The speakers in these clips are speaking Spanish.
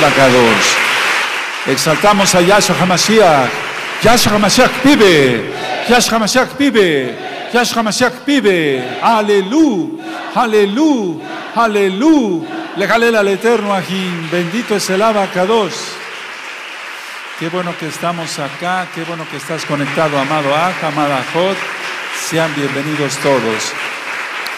abacados. Exaltamos a Yahshua HaMashiach. Yahshua HaMashiach vive. Yahshua HaMashiach vive. Yahshua HaMashiach vive. Aleluya. Aleluya. Aleluya. Le al eterno Ajim. Bendito es el abacados. Qué bueno que estamos acá. Qué bueno que estás conectado, amado Aj, amada Jod. Sean bienvenidos todos.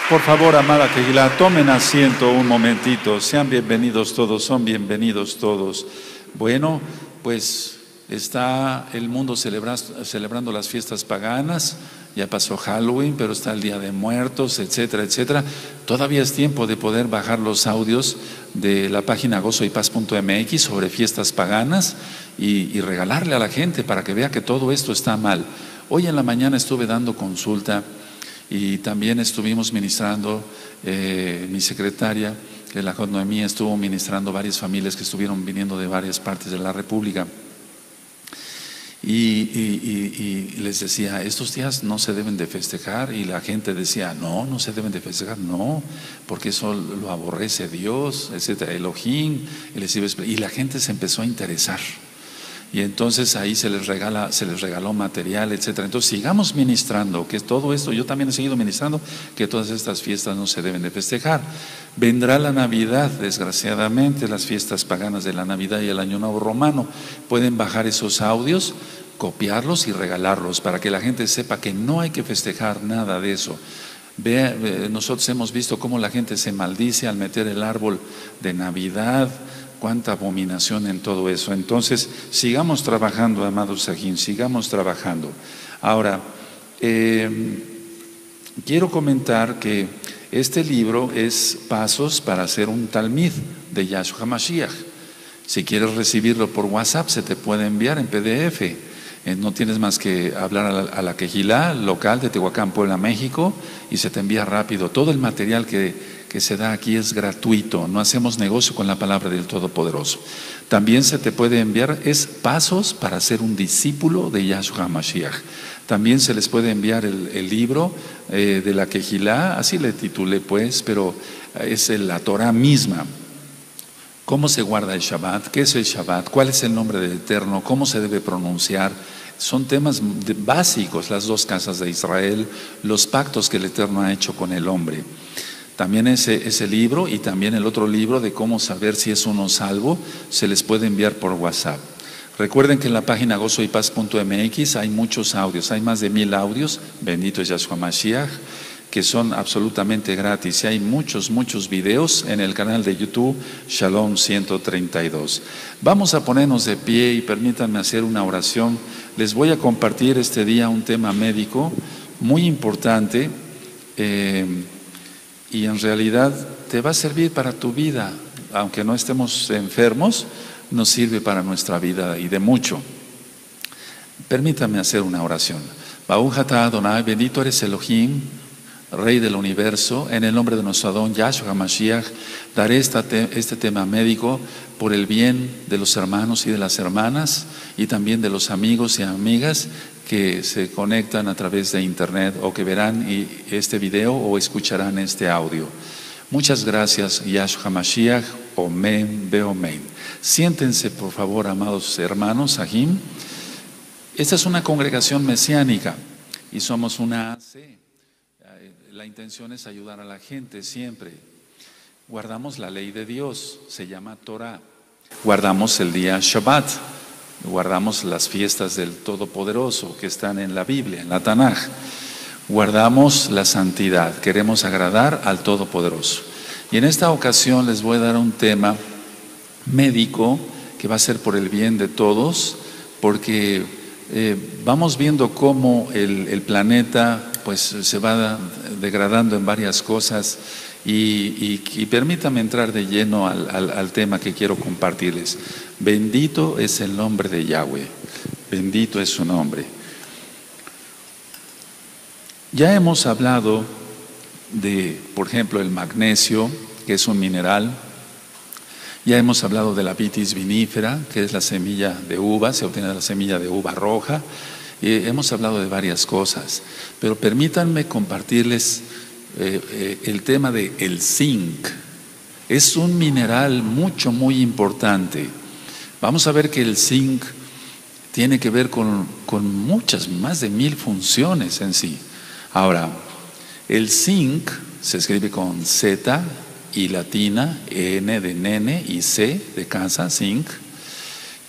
Por favor, amada Kegila, tomen asiento un momentito. Sean bienvenidos todos, son bienvenidos todos. Bueno, pues está el mundo celebrando las fiestas paganas, ya pasó Halloween, pero está el Día de Muertos, etcétera, etcétera. Todavía es tiempo de poder bajar los audios de la página gozoypaz.mx sobre fiestas paganas y regalarle a la gente para que vea que todo esto está mal. Hoy en la mañana estuve dando consulta y también estuvimos ministrando, eh, mi secretaria, la Noemí, estuvo ministrando varias familias que estuvieron viniendo de varias partes de la República. Y, les decía, estos días no se deben de festejar y la gente decía, no, no se deben de festejar, no, porque eso lo aborrece Dios, etcétera, Elohim, y, les y la gente se empezó a interesar. Y entonces ahí se les regala, se les regaló material, etcétera. Entonces sigamos ministrando, que todo esto, yo también he seguido ministrando, que todas estas fiestas no se deben de festejar. Vendrá la Navidad, desgraciadamente, las fiestas paganas de la Navidad y el Año Nuevo Romano. Pueden bajar esos audios, copiarlos y regalarlos para que la gente sepa que no hay que festejar nada de eso. nosotros hemos visto cómo la gente se maldice al meter el árbol de Navidad, cuánta abominación en todo eso. Entonces, sigamos trabajando, amados Sajín, sigamos trabajando. Ahora, eh, quiero comentar que este libro es Pasos para hacer un Talmid de Yahshua Mashiach. Si quieres recibirlo por WhatsApp, se te puede enviar en PDF. Eh, no tienes más que hablar a la, a la quejilá local de Tehuacán, Puebla, México, y se te envía rápido. Todo el material que que se da aquí es gratuito, no hacemos negocio con la palabra del Todopoderoso. También se te puede enviar, es pasos para ser un discípulo de Yahshua Mashiach. También se les puede enviar el, libro eh, de la Quejilá, así le titulé pues, pero es la Torah misma. ¿Cómo se guarda el Shabbat? ¿Qué es el Shabbat? ¿Cuál es el nombre del Eterno? ¿Cómo se debe pronunciar? Son temas básicos, las dos casas de Israel, los pactos que el Eterno ha hecho con el hombre. También ese, ese libro y también el otro libro de cómo saber si es uno salvo se les puede enviar por WhatsApp. Recuerden que en la página gozoypaz.mx hay muchos audios, hay más de mil audios, bendito es Yahshua Mashiach, que son absolutamente gratis. Y hay muchos, muchos videos en el canal de YouTube Shalom 132. Vamos a ponernos de pie y permítanme hacer una oración. Les voy a compartir este día un tema médico muy importante. Eh, y en realidad te va a servir para tu vida, aunque no estemos enfermos, nos sirve para nuestra vida y de mucho. Permítame hacer una oración. Baujata Adonai, bendito eres Elohim, Rey del universo, en el nombre de nuestro Adón Yahshua HaMashiach, daré este tema médico por el bien de los hermanos y de las hermanas y también de los amigos y amigas que se conectan a través de internet o que verán este video o escucharán este audio. Muchas gracias, Yahshua Mashiach, Omen, Beomen. Siéntense, por favor, amados hermanos, Ahim. Esta es una congregación mesiánica y somos una AC. La intención es ayudar a la gente siempre. Guardamos la ley de Dios, se llama Torah. Guardamos el día Shabbat guardamos las fiestas del Todopoderoso que están en la Biblia, en la Tanaj. Guardamos la santidad, queremos agradar al Todopoderoso. Y en esta ocasión les voy a dar un tema médico que va a ser por el bien de todos, porque eh, vamos viendo cómo el, planeta pues se va degradando en varias cosas y, permítame entrar de lleno al, tema que quiero compartirles. Bendito es el nombre de Yahweh, bendito es su nombre. Ya hemos hablado de, por ejemplo, el magnesio, que es un mineral. Ya hemos hablado de la vitis vinífera, que es la semilla de uva, se obtiene de la semilla de uva roja. Y hemos hablado de varias cosas, pero permítanme compartirles eh, eh, el tema de el zinc. Es un mineral mucho, muy importante. Vamos a ver que el zinc tiene que ver con, con muchas, más de mil funciones en sí. Ahora, el zinc se escribe con Z y latina, N de nene y C de casa, zinc.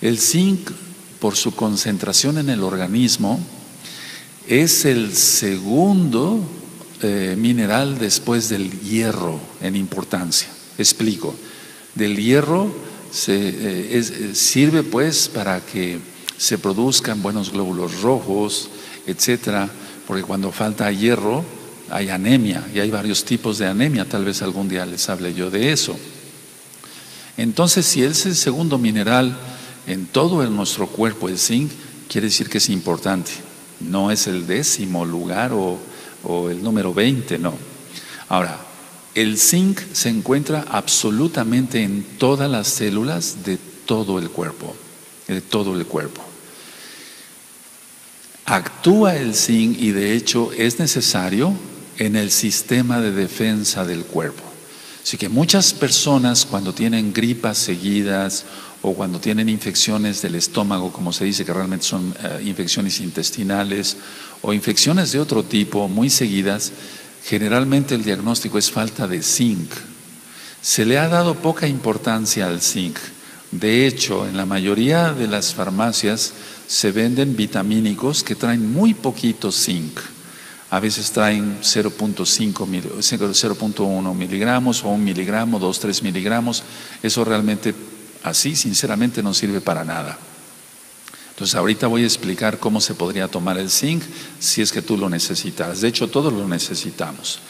El zinc, por su concentración en el organismo, es el segundo eh, mineral después del hierro en importancia. Explico. Del hierro se, eh, eh, sirve pues para que se produzcan buenos glóbulos rojos, etcétera, porque cuando falta hierro hay anemia y hay varios tipos de anemia, tal vez algún día les hable yo de eso. Entonces, si es el segundo mineral en todo nuestro cuerpo, el zinc, quiere decir que es importante. No es el décimo lugar o, o el número 20, no. Ahora, el zinc se encuentra absolutamente en todas las células de todo el cuerpo, de todo el cuerpo. Actúa el zinc y de hecho es necesario en el sistema de defensa del cuerpo. Así que muchas personas cuando tienen gripas seguidas o cuando tienen infecciones del estómago, como se dice que realmente son eh, infecciones intestinales o infecciones de otro tipo muy seguidas, generalmente el diagnóstico es falta de zinc. Se le ha dado poca importancia al zinc. De hecho, en la mayoría de las farmacias se venden vitamínicos que traen muy poquito zinc. A veces traen 0.5, 0.1 miligramos o un miligramo, 2, 3 miligramos. Eso realmente así, sinceramente, no sirve para nada. Entonces, ahorita voy a explicar cómo se podría tomar el zinc si es que tú lo necesitas. De hecho, todos lo necesitamos.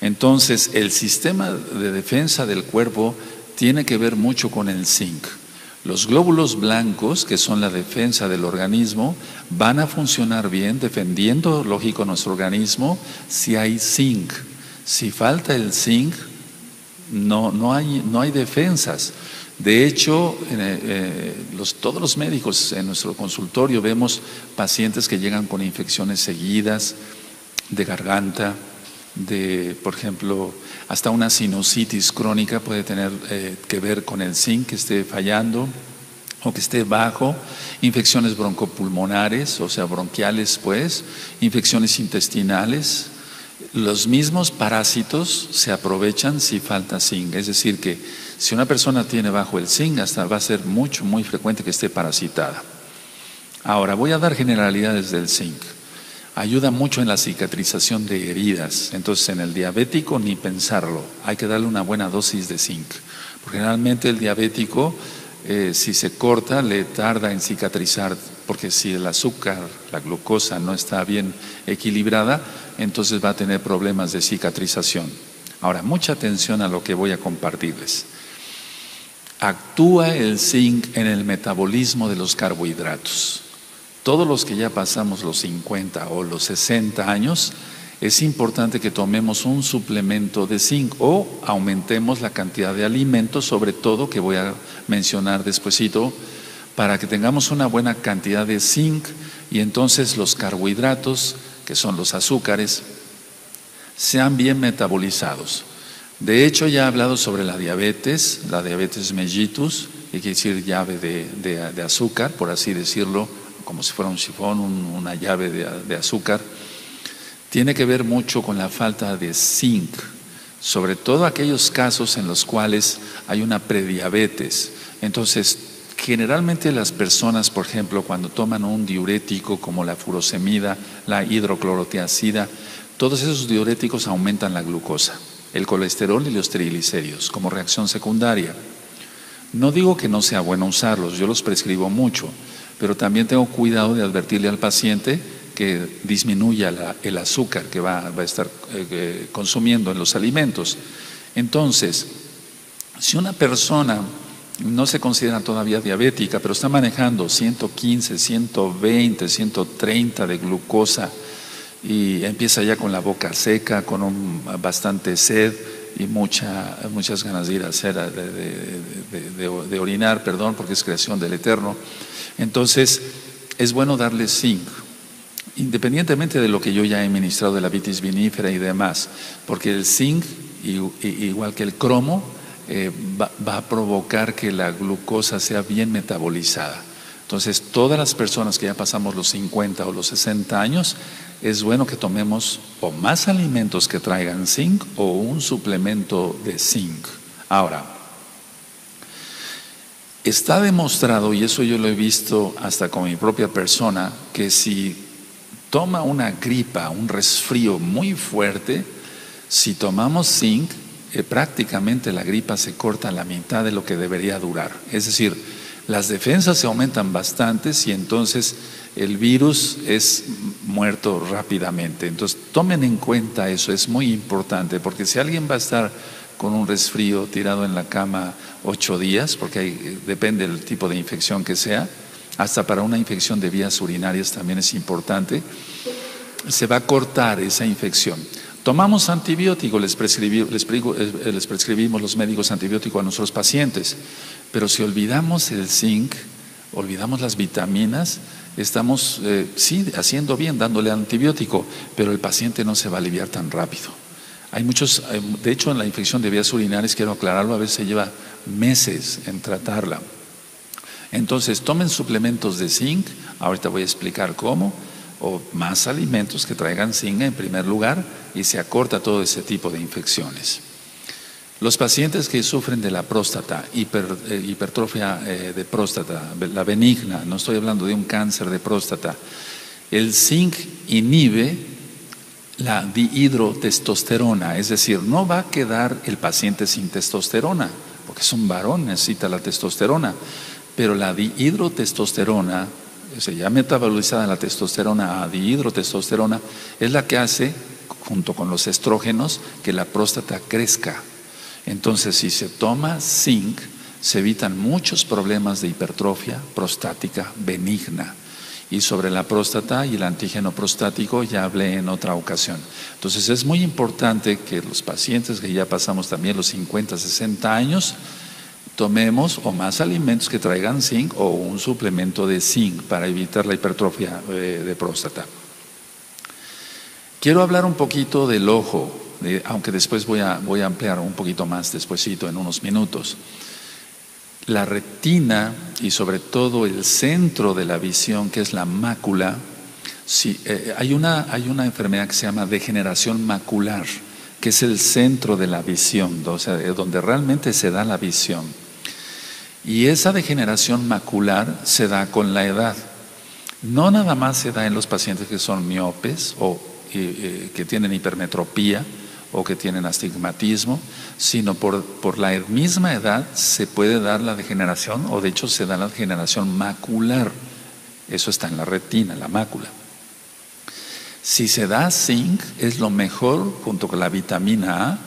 Entonces, el sistema de defensa del cuerpo tiene que ver mucho con el zinc. Los glóbulos blancos, que son la defensa del organismo, van a funcionar bien defendiendo, lógico, nuestro organismo si hay zinc. Si falta el zinc, no, no, hay, no hay defensas. De hecho, eh, los, todos los médicos en nuestro consultorio vemos pacientes que llegan con infecciones seguidas de garganta, de, por ejemplo, hasta una sinusitis crónica puede tener eh, que ver con el zinc que esté fallando o que esté bajo, infecciones broncopulmonares, o sea, bronquiales, pues, infecciones intestinales. Los mismos parásitos se aprovechan si falta zinc, es decir, que si una persona tiene bajo el zinc, hasta va a ser mucho, muy frecuente que esté parasitada. Ahora, voy a dar generalidades del zinc ayuda mucho en la cicatrización de heridas. Entonces, en el diabético ni pensarlo, hay que darle una buena dosis de zinc. Porque generalmente el diabético, eh, si se corta, le tarda en cicatrizar, porque si el azúcar, la glucosa no está bien equilibrada, entonces va a tener problemas de cicatrización. Ahora, mucha atención a lo que voy a compartirles. Actúa el zinc en el metabolismo de los carbohidratos todos los que ya pasamos los 50 o los 60 años, es importante que tomemos un suplemento de zinc o aumentemos la cantidad de alimentos, sobre todo que voy a mencionar despuesito, para que tengamos una buena cantidad de zinc y entonces los carbohidratos, que son los azúcares, sean bien metabolizados. De hecho, ya he hablado sobre la diabetes, la diabetes mellitus, que quiere decir llave de azúcar, por así decirlo, como si fuera un sifón, una llave de, azúcar, tiene que ver mucho con la falta de zinc, sobre todo aquellos casos en los cuales hay una prediabetes. Entonces, generalmente las personas, por ejemplo, cuando toman un diurético como la furosemida, la hidroclorotiacida, todos esos diuréticos aumentan la glucosa, el colesterol y los triglicéridos como reacción secundaria. No digo que no sea bueno usarlos, yo los prescribo mucho, pero también tengo cuidado de advertirle al paciente que disminuya el azúcar que va, a estar eh, eh, consumiendo en los alimentos. Entonces, si una persona no se considera todavía diabética, pero está manejando 115, 120, 130 de glucosa y empieza ya con la boca seca, con un, bastante sed y mucha, muchas ganas de ir a hacer, de orinar, perdón, porque es creación del Eterno, entonces, es bueno darle zinc, independientemente de lo que yo ya he ministrado de la vitis vinífera y demás, porque el zinc, igual que el cromo, eh, va, va, a provocar que la glucosa sea bien metabolizada. Entonces, todas las personas que ya pasamos los 50 o los 60 años, es bueno que tomemos o más alimentos que traigan zinc o un suplemento de zinc. Ahora, está demostrado, y eso yo lo he visto hasta con mi propia persona, que si toma una gripa, un resfrío muy fuerte, si tomamos zinc, eh, prácticamente la gripa se corta a la mitad de lo que debería durar. Es decir, las defensas se aumentan bastante y entonces el virus es muerto rápidamente. Entonces tomen en cuenta eso, es muy importante, porque si alguien va a estar con un resfrío tirado en la cama ocho días, porque depende del tipo de infección que sea, hasta para una infección de vías urinarias también es importante, se va a cortar esa infección. Tomamos antibióticos, les, eh, les, prescribimos los médicos antibióticos a nuestros pacientes, pero si olvidamos el zinc, olvidamos las vitaminas, estamos, eh, sí, haciendo bien, dándole antibiótico, pero el paciente no se va a aliviar tan rápido. Hay muchos, eh, de hecho en la infección de vías urinarias, quiero aclararlo, a veces lleva meses en tratarla. Entonces, tomen suplementos de zinc, ahorita voy a explicar cómo, o más alimentos que traigan zinc en primer lugar y se acorta todo ese tipo de infecciones. Los pacientes que sufren de la próstata, eh, hipertrofia eh, de próstata, la benigna, no estoy hablando de un cáncer de próstata, el zinc inhibe la dihidrotestosterona, es decir, no va a quedar el paciente sin testosterona, porque es un varón, necesita la testosterona, pero la dihidrotestosterona, ya metabolizada la testosterona a dihidrotestosterona, es la que hace, junto con los estrógenos, que la próstata crezca. Entonces, si se toma zinc, se evitan muchos problemas de hipertrofia prostática benigna. Y sobre la próstata y el antígeno prostático ya hablé en otra ocasión. Entonces es muy importante que los pacientes que ya pasamos también los 50, 60 años, tomemos o más alimentos que traigan zinc o un suplemento de zinc para evitar la hipertrofia eh, de próstata. Quiero hablar un poquito del ojo, aunque después voy a, voy a ampliar un poquito más despuesito en unos minutos. La retina y sobre todo el centro de la visión, que es la mácula, eh, hay, una, hay una enfermedad que se llama degeneración macular, que es el centro de la visión, o sea, donde realmente se da la visión. Y esa degeneración macular se da con la edad. No nada más se da en los pacientes que son miopes o eh, que tienen hipermetropía o que tienen astigmatismo, sino por, por la misma edad se puede dar la degeneración o de hecho se da la degeneración macular. Eso está en la retina, la mácula. Si se da zinc es lo mejor junto con la vitamina A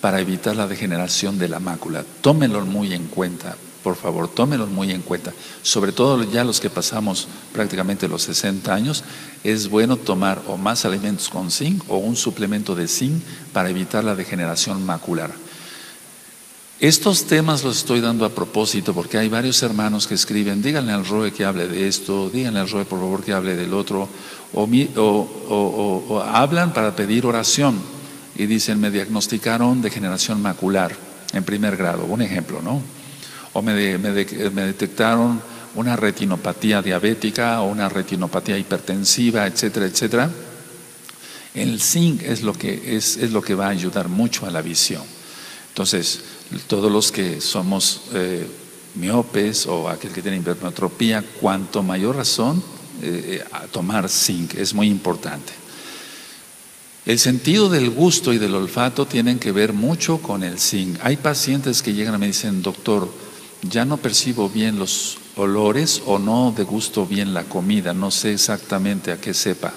para evitar la degeneración de la mácula. Tómenlo muy en cuenta por favor, tómenlo muy en cuenta. Sobre todo ya los que pasamos prácticamente los 60 años, es bueno tomar o más alimentos con zinc o un suplemento de zinc para evitar la degeneración macular. Estos temas los estoy dando a propósito porque hay varios hermanos que escriben, díganle al ROE que hable de esto, díganle al ROE por favor que hable del otro, o, o hablan para pedir oración y dicen, me diagnosticaron degeneración macular en primer grado, un ejemplo, ¿no? O me, detectaron una retinopatía diabética o una retinopatía hipertensiva, etcétera, etcétera. El zinc es lo que, es, es lo que va a ayudar mucho a la visión. Entonces, todos los que somos eh, miopes o aquel que tiene hipermetropía, cuanto mayor razón, eh, a tomar zinc es muy importante. El sentido del gusto y del olfato tienen que ver mucho con el zinc. Hay pacientes que llegan y me dicen, doctor, ya no percibo bien los olores o no degusto bien la comida, no sé exactamente a qué sepa.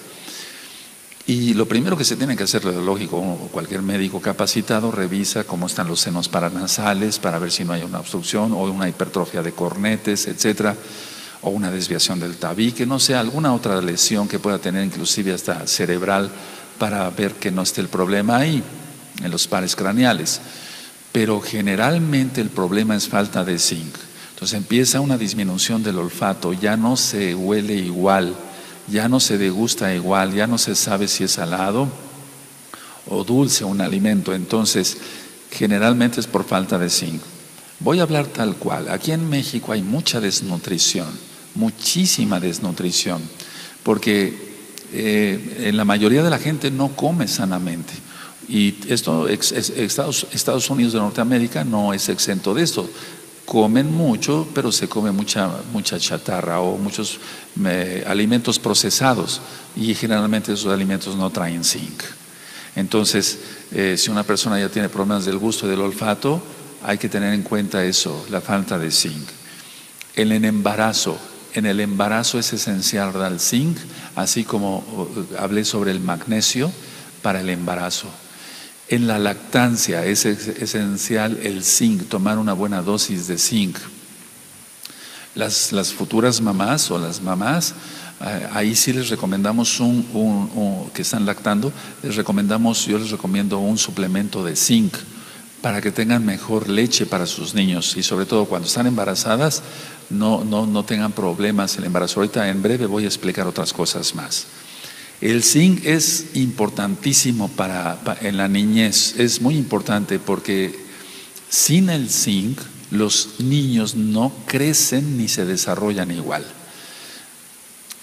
Y lo primero que se tiene que hacer, lo lógico, cualquier médico capacitado revisa cómo están los senos paranasales para ver si no hay una obstrucción o una hipertrofia de cornetes, etcétera, o una desviación del tabique, no sé, alguna otra lesión que pueda tener, inclusive hasta cerebral, para ver que no esté el problema ahí, en los pares craneales pero generalmente el problema es falta de zinc. Entonces empieza una disminución del olfato, ya no se huele igual, ya no se degusta igual, ya no se sabe si es salado o dulce un alimento. Entonces, generalmente es por falta de zinc. Voy a hablar tal cual. Aquí en México hay mucha desnutrición, muchísima desnutrición, porque eh, la mayoría de la gente no come sanamente. Y esto, Estados, Unidos de Norteamérica no es exento de esto. Comen mucho, pero se come mucha, mucha chatarra o muchos alimentos procesados y generalmente esos alimentos no traen zinc. Entonces, eh, si una persona ya tiene problemas del gusto y del olfato, hay que tener en cuenta eso, la falta de zinc. En el embarazo, en el embarazo es esencial dar zinc, así como uh, hablé sobre el magnesio para el embarazo. En la lactancia es esencial el zinc, tomar una buena dosis de zinc. Las, las futuras mamás o las mamás eh, ahí sí les recomendamos un, que están lactando, les recomendamos, yo les recomiendo un suplemento de zinc para que tengan mejor leche para sus niños y sobre todo cuando están embarazadas no, no, no tengan problemas el embarazo. Ahorita en breve voy a explicar otras cosas más. El zinc es importantísimo para, en la niñez, es muy importante porque sin el zinc los niños no crecen ni se desarrollan igual.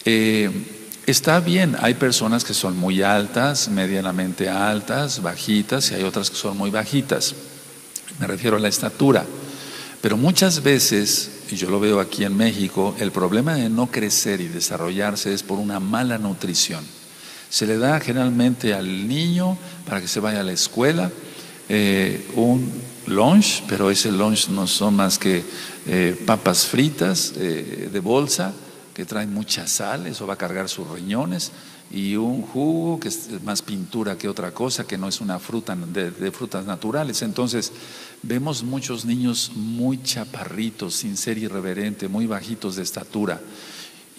Eh, está bien, hay personas que son muy altas, medianamente altas, bajitas, y hay otras que son muy bajitas. Me refiero a la estatura. Pero muchas veces, y yo lo veo aquí en México, el problema de no crecer y desarrollarse es por una mala nutrición. Se le da generalmente al niño para que se vaya a la escuela eh, un lunch, pero ese lunch no son más que eh, papas fritas de bolsa, que traen mucha sal, eso va a cargar sus riñones, y un jugo que es más pintura que otra cosa, que no es una fruta de, frutas naturales. Entonces, vemos muchos niños muy chaparritos, sin ser irreverente, muy bajitos de estatura.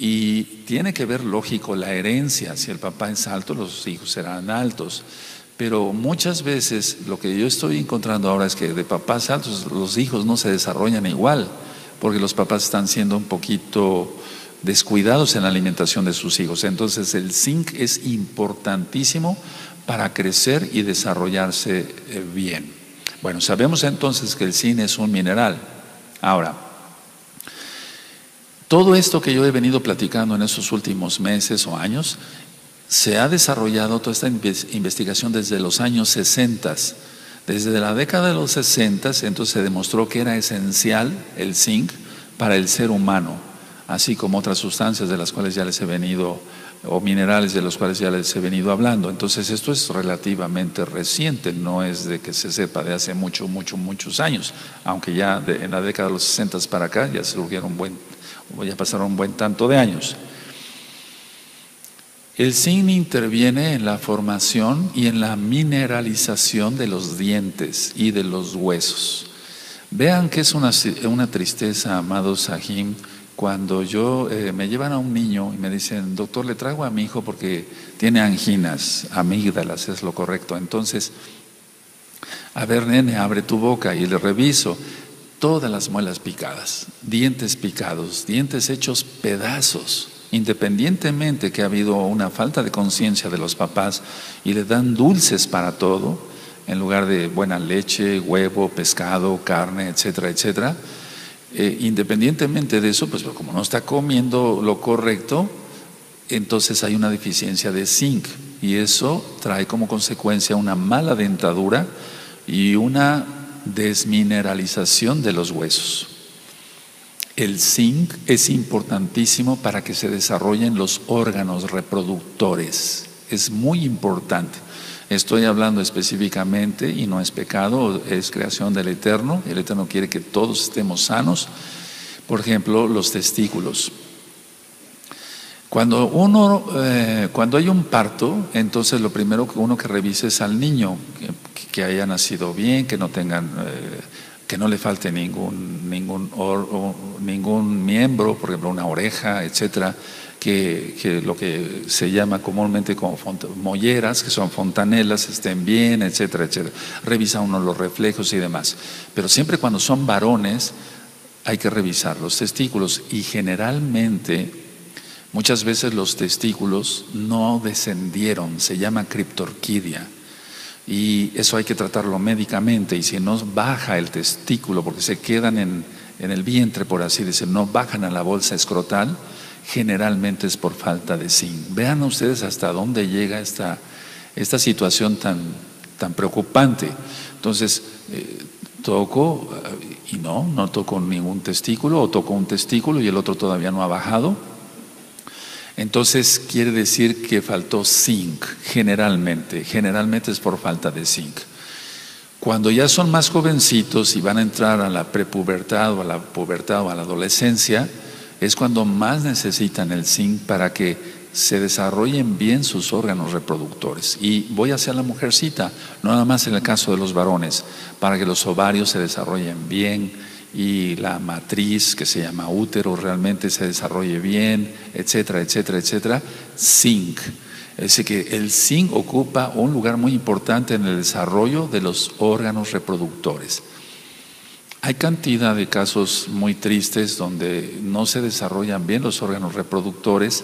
Y tiene que ver, lógico, la herencia. Si el papá es alto, los hijos serán altos. Pero muchas veces lo que yo estoy encontrando ahora es que de papás altos los hijos no se desarrollan igual, porque los papás están siendo un poquito descuidados en la alimentación de sus hijos. Entonces el zinc es importantísimo para crecer y desarrollarse eh, bien. Bueno, sabemos entonces que el zinc es un mineral. Ahora, todo esto que yo he venido platicando en estos últimos meses o años, se ha desarrollado toda esta investigación desde los años 60. Desde la década de los 60, entonces se demostró que era esencial el zinc para el ser humano así como otras sustancias de las cuales ya les he venido, o minerales de los cuales ya les he venido hablando. Entonces esto es relativamente reciente, no es de que se sepa de hace mucho, mucho, muchos años, aunque ya en la década de los 60 para acá ya surgieron buen, ya pasaron un buen tanto de años. El zinc interviene en la formación y en la mineralización de los dientes y de los huesos. Vean que es una, una tristeza, amados Sahim, cuando yo eh, me llevan a un niño y me dicen, doctor, le traigo a mi hijo porque tiene anginas, amígdalas, es lo correcto. Entonces, a ver, nene, abre tu boca y le reviso todas las muelas picadas, dientes picados, dientes hechos pedazos, independientemente que ha habido una falta de conciencia de los papás y le dan dulces para todo, en lugar de buena leche, huevo, pescado, carne, etcétera, etcétera. Eh, independientemente de eso, pues como no está comiendo lo correcto, entonces hay una deficiencia de zinc y eso trae como consecuencia una mala dentadura y una desmineralización de los huesos. El zinc es importantísimo para que se desarrollen los órganos reproductores. Es muy importante. Estoy hablando específicamente y no es pecado, es creación del Eterno. El Eterno quiere que todos estemos sanos. Por ejemplo, los testículos. Cuando uno, eh, cuando hay un parto, entonces lo primero que uno que revise es al niño, que, haya nacido bien, que no tengan, eh, que no le falte ningún, ningún, ningún miembro, por ejemplo, una oreja, etcétera que, lo que se llama comúnmente como molleras, que son fontanelas, estén bien, etcétera, etcétera. Revisa uno los reflejos y demás. Pero siempre cuando son varones hay que revisar los testículos y generalmente muchas veces los testículos no descendieron, se llama criptorquidia. Y eso hay que tratarlo médicamente. Y si no baja el testículo, porque se quedan en, en el vientre, por así decirlo, no bajan a la bolsa escrotal, generalmente es por falta de zinc. Vean ustedes hasta dónde llega esta, esta situación tan, tan preocupante. Entonces, eh, toco eh, y no, no toco ningún testículo, o toco un testículo y el otro todavía no ha bajado. Entonces quiere decir que faltó zinc, generalmente, generalmente es por falta de zinc. Cuando ya son más jovencitos y van a entrar a la prepubertad o a la pubertad o a la adolescencia, es cuando más necesitan el zinc para que se desarrollen bien sus órganos reproductores. Y voy hacia la mujercita, no nada más en el caso de los varones, para que los ovarios se desarrollen bien y la matriz que se llama útero realmente se desarrolle bien, etcétera, etcétera, etcétera. Zinc. Es decir, que el zinc ocupa un lugar muy importante en el desarrollo de los órganos reproductores. Hay cantidad de casos muy tristes donde no se desarrollan bien los órganos reproductores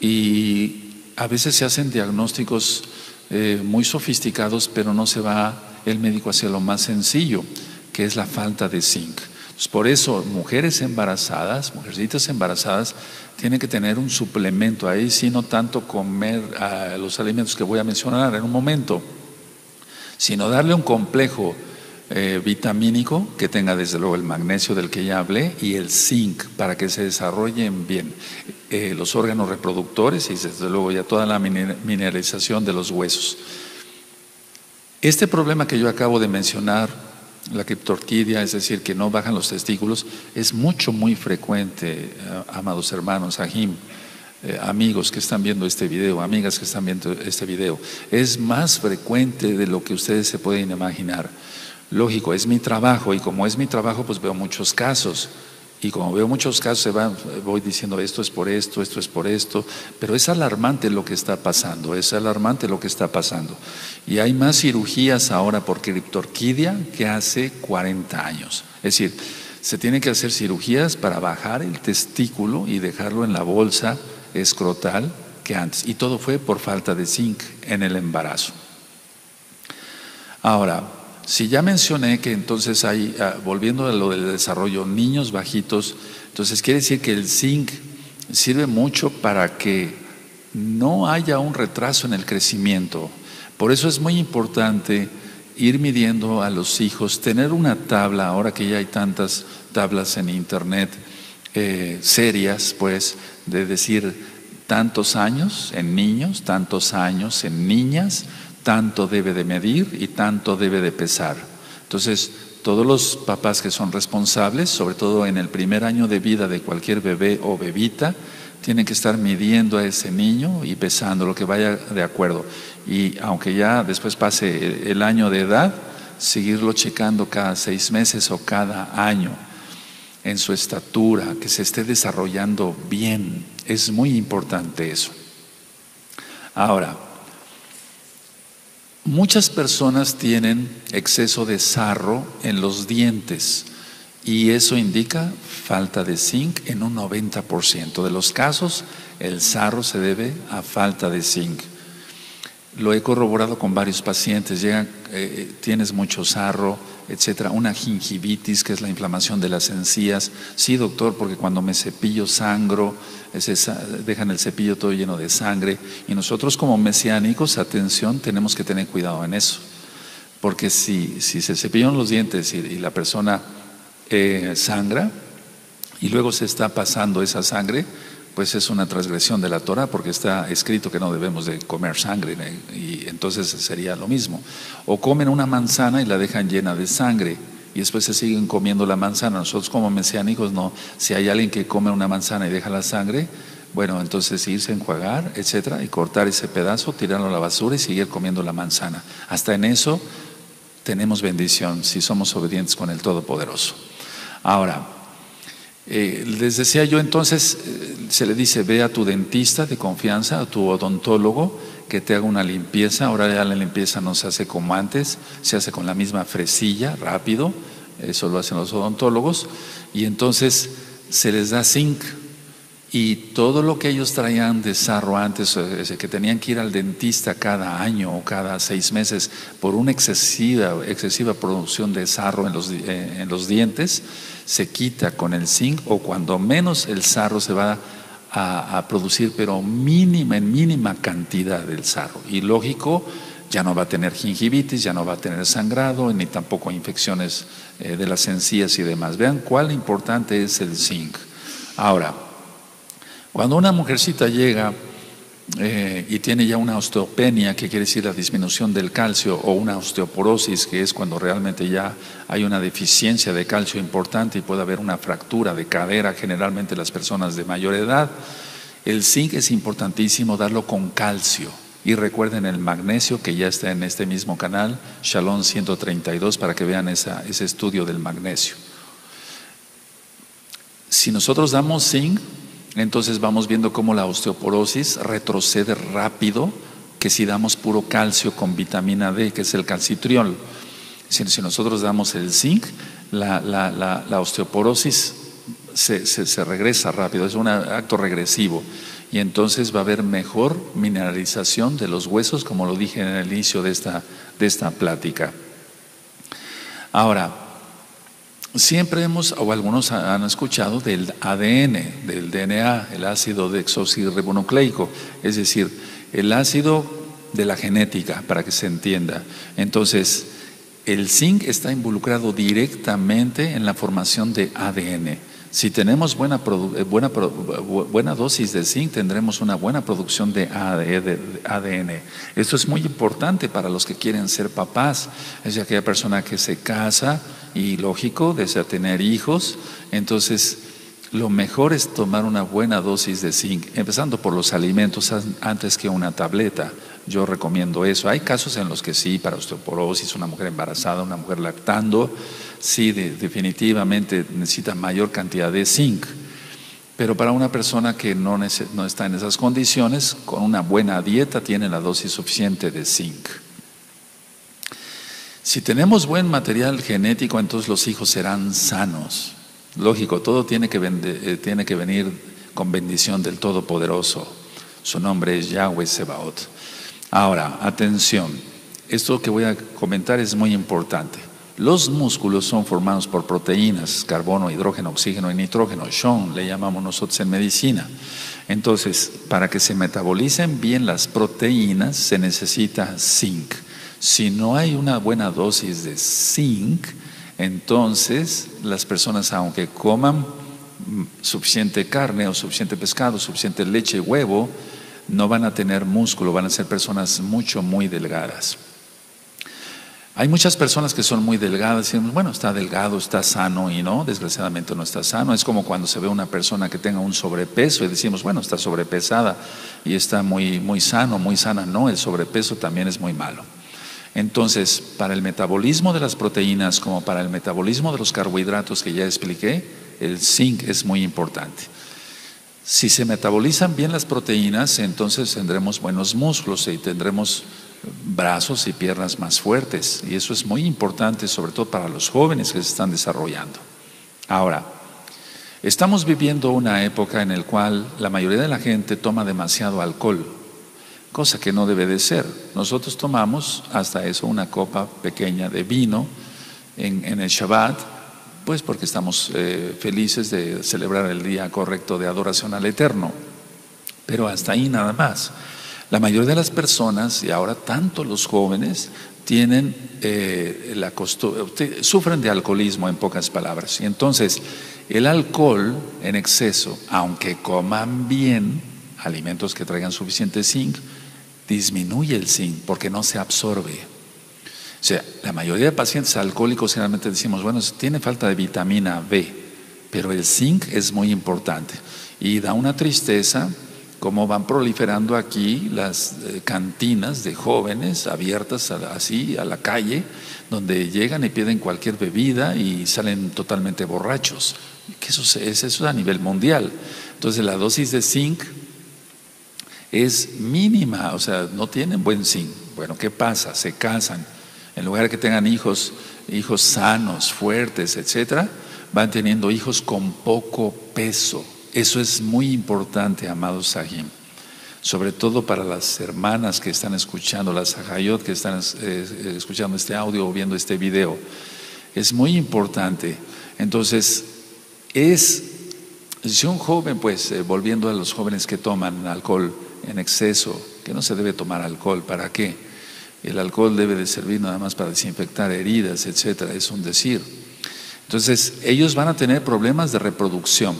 y a veces se hacen diagnósticos eh, muy sofisticados, pero no se va el médico hacia lo más sencillo, que es la falta de zinc. Por eso, mujeres embarazadas, mujercitas embarazadas, tienen que tener un suplemento ahí, sino tanto comer ah, los alimentos que voy a mencionar en un momento, sino darle un complejo eh, vitamínico que tenga desde luego el magnesio del que ya hablé y el zinc para que se desarrollen bien eh, los órganos reproductores y desde luego ya toda la mineralización de los huesos. Este problema que yo acabo de mencionar, la criptorquidia, es decir, que no bajan los testículos, es mucho, muy frecuente, eh, amados hermanos, Ajim. amigos que están viendo este video, amigas que están viendo este video, es más frecuente de lo que ustedes se pueden imaginar. Lógico, es mi trabajo y como es mi trabajo, pues veo muchos casos. Y como veo muchos casos, voy diciendo esto es por esto, esto es por esto, pero es alarmante lo que está pasando, es alarmante lo que está pasando. Y hay más cirugías ahora por criptorquidia que hace 40 años. Es decir, se tienen que hacer cirugías para bajar el testículo y dejarlo en la bolsa escrotal que antes. Y todo fue por falta de zinc en el embarazo. Ahora, si ya mencioné que entonces hay, ah, volviendo a lo del desarrollo, niños bajitos, entonces quiere decir que el zinc sirve mucho para que no haya un retraso en el crecimiento. Por eso es muy importante ir midiendo a los hijos, tener una tabla, ahora que ya hay tantas tablas en internet eh, serias, pues, de decir tantos años en niños, tantos años en niñas, tanto debe de medir y tanto debe de pesar. Entonces, todos los papás que son responsables, sobre todo en el primer año de vida de cualquier bebé o bebita, tienen que estar midiendo a ese niño y pesando lo que vaya de acuerdo. Y aunque ya después pase el año de edad, seguirlo checando cada seis meses o cada año en su estatura, que se esté desarrollando bien. Es muy importante eso. Ahora, Muchas personas tienen exceso de sarro en los dientes y eso indica falta de zinc en un 90% de los casos. El sarro se debe a falta de zinc. Lo he corroborado con varios pacientes. Llegan, eh, eh, tienes mucho sarro, etcétera, una gingivitis, que es la inflamación de las encías. Sí, doctor, porque cuando me cepillo sangro, dejan el cepillo todo lleno de sangre. Y nosotros como mesiánicos, atención, tenemos que tener cuidado en eso. Porque si, si se cepillan los dientes y, la persona eh, sangra y luego se está pasando esa sangre, pues es una transgresión de la Torah porque está escrito que no debemos de comer sangre y entonces sería lo mismo. O comen una manzana y la dejan llena de sangre y después se siguen comiendo la manzana. Nosotros como mesiánicos no, si hay alguien que come una manzana y deja la sangre, bueno, entonces irse a enjuagar, etcétera, y cortar ese pedazo, tirarlo a la basura y seguir comiendo la manzana. Hasta en eso tenemos bendición si somos obedientes con el Todopoderoso. Ahora, eh, les decía yo entonces, eh, se le dice, ve a tu dentista de confianza, a tu odontólogo, que te haga una limpieza. Ahora ya la limpieza no se hace como antes, se hace con la misma fresilla, rápido, eso lo hacen los odontólogos, y entonces se les da zinc y todo lo que ellos traían de sarro antes, que tenían que ir al dentista cada año o cada seis meses por una excesiva, excesiva producción de sarro en los, eh, en los dientes, se quita con el zinc o cuando menos el sarro se va a, producir, pero mínima, en mínima cantidad del sarro. Y lógico, ya no va a tener gingivitis, ya no va a tener sangrado, ni tampoco infecciones eh, de las encías y demás. Vean cuál importante es el zinc. Ahora, cuando una mujercita llega eh, y tiene ya una osteopenia, que quiere decir la disminución del calcio, o una osteoporosis, que es cuando realmente ya hay una deficiencia de calcio importante y puede haber una fractura de cadera, generalmente las personas de mayor edad, el zinc es importantísimo darlo con calcio. Y recuerden el magnesio que ya está en este mismo canal, Shalom 132, para que vean ese estudio del magnesio. Si nosotros damos zinc, entonces vamos viendo cómo la osteoporosis retrocede rápido, que si damos puro calcio con vitamina D, que es el calcitriol. Si, nosotros damos el zinc, la, osteoporosis se, regresa rápido, es un acto regresivo. Y entonces va a haber mejor mineralización de los huesos, como lo dije en el inicio de esta, de esta plática. Ahora, Siempre hemos, o algunos han escuchado del ADN, del DNA, el ácido desoxirribonucleico, es decir, el ácido de la genética, para que se entienda. Entonces, el zinc está involucrado directamente en la formación de ADN. Si tenemos buena, eh, buena, buena dosis de zinc, tendremos una buena producción de ADN. Esto es muy importante para los que quieren ser papás. Es aquella persona que se casa y, lógico, desea tener hijos. Entonces, lo mejor es tomar una buena dosis de zinc, empezando por los alimentos antes que una tableta. Yo recomiendo eso. Hay casos en los que sí, para osteoporosis, una mujer embarazada, una mujer lactando, sí, definitivamente necesita mayor cantidad de zinc. Pero para una persona que no, no está en esas condiciones, con una buena dieta tiene la dosis suficiente de zinc. Si tenemos buen material genético, entonces los hijos serán sanos. Lógico, todo tiene que, eh, tiene que venir con bendición del Todopoderoso. Su nombre es Yahweh Sebaot. Ahora, atención, esto que voy a comentar es muy importante. Los músculos son formados por proteínas, carbono, hidrógeno, oxígeno y nitrógeno. Sean le llamamos nosotros en medicina. Entonces, para que se metabolicen bien las proteínas se necesita zinc. Si no hay una buena dosis de zinc, entonces las personas, aunque coman suficiente carne o suficiente pescado, suficiente leche, huevo, no van a tener músculo, van a ser personas mucho, muy delgadas. Hay muchas personas que son muy delgadas y decimos, bueno, está delgado, está sano y no, desgraciadamente no está sano. Es como cuando se ve una persona que tenga un sobrepeso y decimos, bueno, está sobrepesada y está muy, muy sano, muy sana. No, el sobrepeso también es muy malo. Entonces, para el metabolismo de las proteínas como para el metabolismo de los carbohidratos que ya expliqué, el zinc es muy importante. Si se metabolizan bien las proteínas, entonces tendremos buenos músculos y tendremos brazos y piernas más fuertes. Y eso es muy importante, sobre todo para los jóvenes que se están desarrollando. Ahora, estamos viviendo una época en la cual la mayoría de la gente toma demasiado alcohol, cosa que no debe de ser. Nosotros tomamos hasta eso una copa pequeña de vino en, el Shabbat, pues porque estamos eh, felices de celebrar el día correcto de adoración al Eterno. Pero hasta ahí nada más. La mayoría de las personas, y ahora tanto los jóvenes, tienen eh, la sufren de alcoholismo en pocas palabras. Y entonces, el alcohol en exceso, aunque coman bien alimentos que traigan suficiente zinc, disminuye el zinc porque no se absorbe. O sea, la mayoría de pacientes alcohólicos generalmente decimos, bueno, tiene falta de vitamina B, pero el zinc es muy importante. Y da una tristeza cómo van proliferando aquí las eh, cantinas de jóvenes abiertas así a la calle, donde llegan y piden cualquier bebida y salen totalmente borrachos. Eso, es, a nivel mundial. Entonces la dosis de zinc es mínima, o sea, no tienen buen zinc. Bueno, ¿qué pasa? Se casan. En lugar de que tengan hijos, hijos sanos, fuertes, etcétera, van teniendo hijos con poco peso Eso es muy importante, amados Sahim. Sobre todo para las hermanas que están escuchando, las Sahayot que están escuchando este audio o viendo este video. Es muy importante. Entonces, es, si un joven, pues, eh, volviendo a los jóvenes que toman alcohol en exceso, que no se debe tomar alcohol, ¿para qué? El alcohol debe de servir nada más para desinfectar heridas, etcétera, es un decir. Entonces, ellos van a tener problemas de reproducción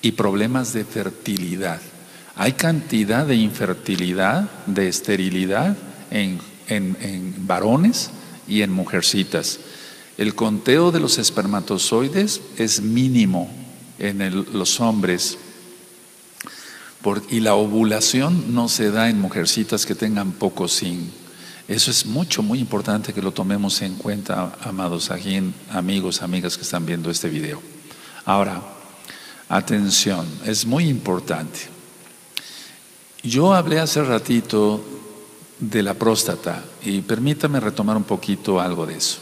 y problemas de fertilidad. Hay cantidad de infertilidad, de esterilidad en, en varones y en mujercitas. El conteo de los espermatozoides es mínimo en los hombres y la ovulación no se da en mujercitas que tengan poco zinc. Eso es mucho, muy importante que lo tomemos en cuenta, amados aquí, amigos, amigas que están viendo este video. Ahora, atención, es muy importante. Yo hablé hace ratito de la próstata y permítame retomar un poquito algo de eso.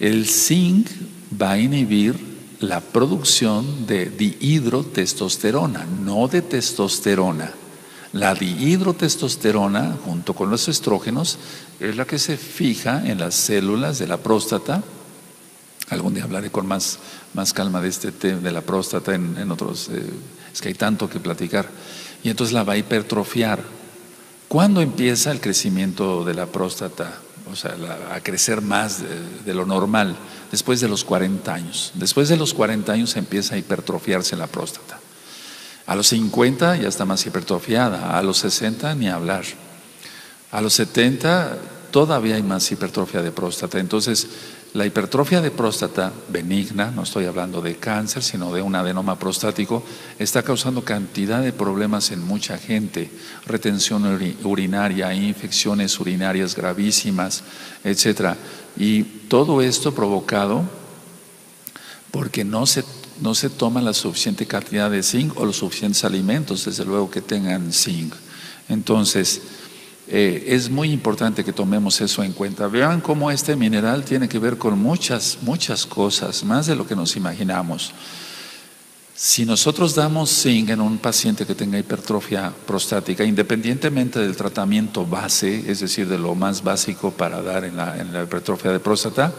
El zinc va a inhibir la producción de dihidrotestosterona, no de testosterona. La dihidrotestosterona, junto con los estrógenos, es la que se fija en las células de la próstata. Algún día hablaré con más, más calma de este tema de la próstata en, otros. Eh, es que hay tanto que platicar. Y entonces la va a hipertrofiar. ¿Cuándo empieza el crecimiento de la próstata? o sea, a crecer más de, lo normal después de los 40 años. Después de los 40 años empieza a hipertrofiarse la próstata. A los 50 ya está más hipertrofiada, a los 60 ni hablar. A los 70 todavía hay más hipertrofia de próstata. Entonces, la hipertrofia de próstata benigna, no estoy hablando de cáncer, sino de un adenoma prostático, está causando cantidad de problemas en mucha gente, retención urinaria, infecciones urinarias gravísimas, etc. Y todo esto provocado porque no se, no se toma la suficiente cantidad de zinc o los suficientes alimentos, desde luego que tengan zinc. Entonces, eh, es muy importante que tomemos eso en cuenta. Vean cómo este mineral tiene que ver con muchas, muchas cosas, más de lo que nos imaginamos. Si nosotros damos zinc en un paciente que tenga hipertrofia prostática, independientemente del tratamiento base, es decir, de lo más básico para dar en la, en la hipertrofia de próstata,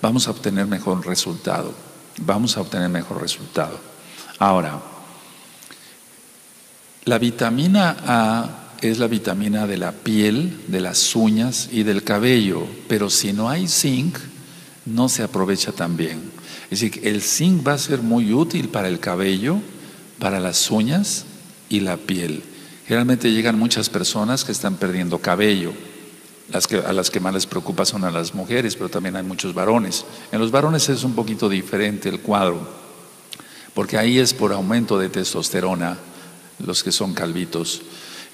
vamos a obtener mejor resultado. Vamos a obtener mejor resultado. Ahora, la vitamina A es la vitamina de la piel, de las uñas y del cabello, pero si no hay zinc, no se aprovecha tan bien. Es decir, el zinc va a ser muy útil para el cabello, para las uñas y la piel. Generalmente llegan muchas personas que están perdiendo cabello. Las que, a las que más les preocupa son a las mujeres, pero también hay muchos varones. En los varones es un poquito diferente el cuadro, porque ahí es por aumento de testosterona los que son calvitos.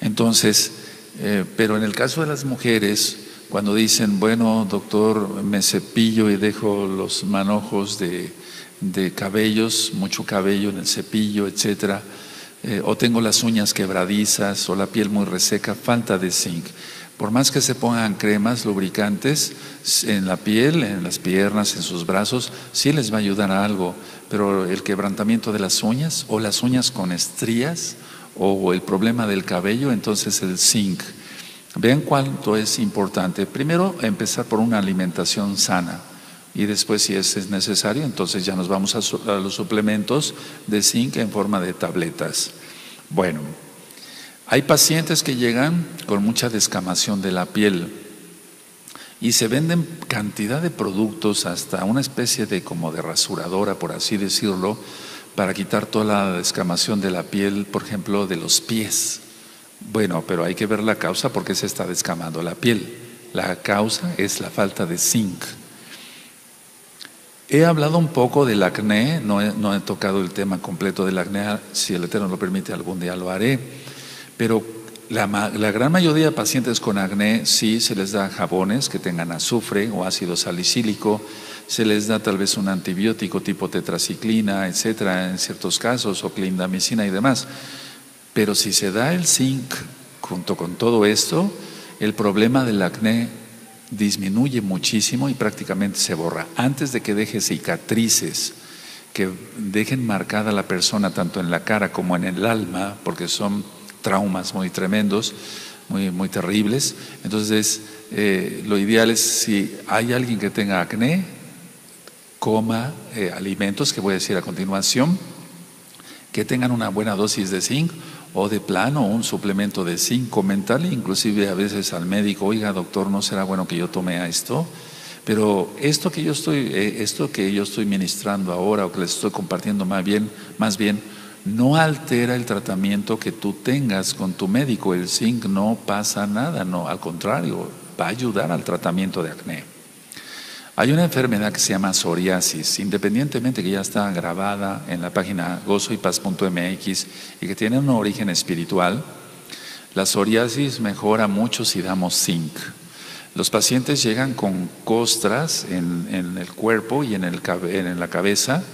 Entonces, eh, pero en el caso de las mujeres, cuando dicen, bueno, doctor, me cepillo y dejo los manojos de, cabellos, mucho cabello en el cepillo, etcétera, eh, o tengo las uñas quebradizas o la piel muy reseca, falta de zinc. Por más que se pongan cremas lubricantes en la piel, en las piernas, en sus brazos, sí les va a ayudar a algo, pero el quebrantamiento de las uñas o las uñas con estrías o el problema del cabello, entonces el zinc. Vean cuánto es importante. Primero, empezar por una alimentación sana y después, si es necesario, entonces ya nos vamos a, los suplementos de zinc en forma de tabletas. Bueno, hay pacientes que llegan con mucha descamación de la piel y se venden cantidad de productos, hasta una especie de como de rasuradora, por así decirlo, para quitar toda la descamación de la piel, por ejemplo, de los pies. Bueno, pero hay que ver la causa porque se está descamando la piel. La causa es la falta de zinc. He hablado un poco del acné, no he, tocado el tema completo del acné, si el Eterno lo permite algún día lo haré, pero la, la, gran mayoría de pacientes con acné sí se les da jabones que tengan azufre o ácido salicílico, se les da tal vez un antibiótico tipo tetraciclina, etcétera, en ciertos casos, o clindamicina y demás. Pero si se da el zinc junto con todo esto, el problema del acné disminuye muchísimo y prácticamente se borra. Antes de que deje cicatrices que dejen marcada la persona tanto en la cara como en el alma, porque son traumas muy tremendos, muy, muy terribles. Entonces, eh, lo ideal es si hay alguien que tenga acné, coma eh, alimentos que voy a decir a continuación, que tengan una buena dosis de zinc o de plano un suplemento de zinc, comentarle inclusive a veces al médico, oiga doctor, ¿no será bueno que yo tome esto? Pero esto que yo estoy, eh, esto que yo estoy ministrando ahora o que les estoy compartiendo más bien, más bien, no altera el tratamiento que tú tengas con tu médico. El zinc no pasa nada, no, al contrario, va a ayudar al tratamiento de acné. Hay una enfermedad que se llama psoriasis, independientemente que ya está grabada en la página gozoypaz.mx y que tiene un origen espiritual. La psoriasis mejora mucho si damos zinc. Los pacientes llegan con costras en, el cuerpo y en, el, en, la cabeza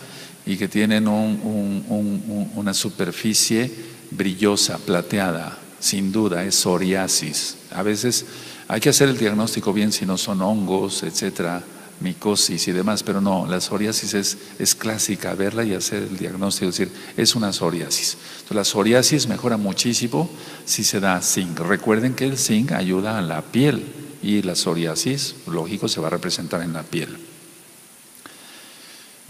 y que tienen una superficie brillosa, plateada, sin duda, es psoriasis. A veces hay que hacer el diagnóstico bien si no son hongos, etcétera, micosis y demás, pero no, la psoriasis es, es clásica, verla y hacer el diagnóstico, decir, es una psoriasis. La psoriasis mejora muchísimo si se da zinc. Recuerden que el zinc ayuda a la piel y la psoriasis, lógico, se va a representar en la piel.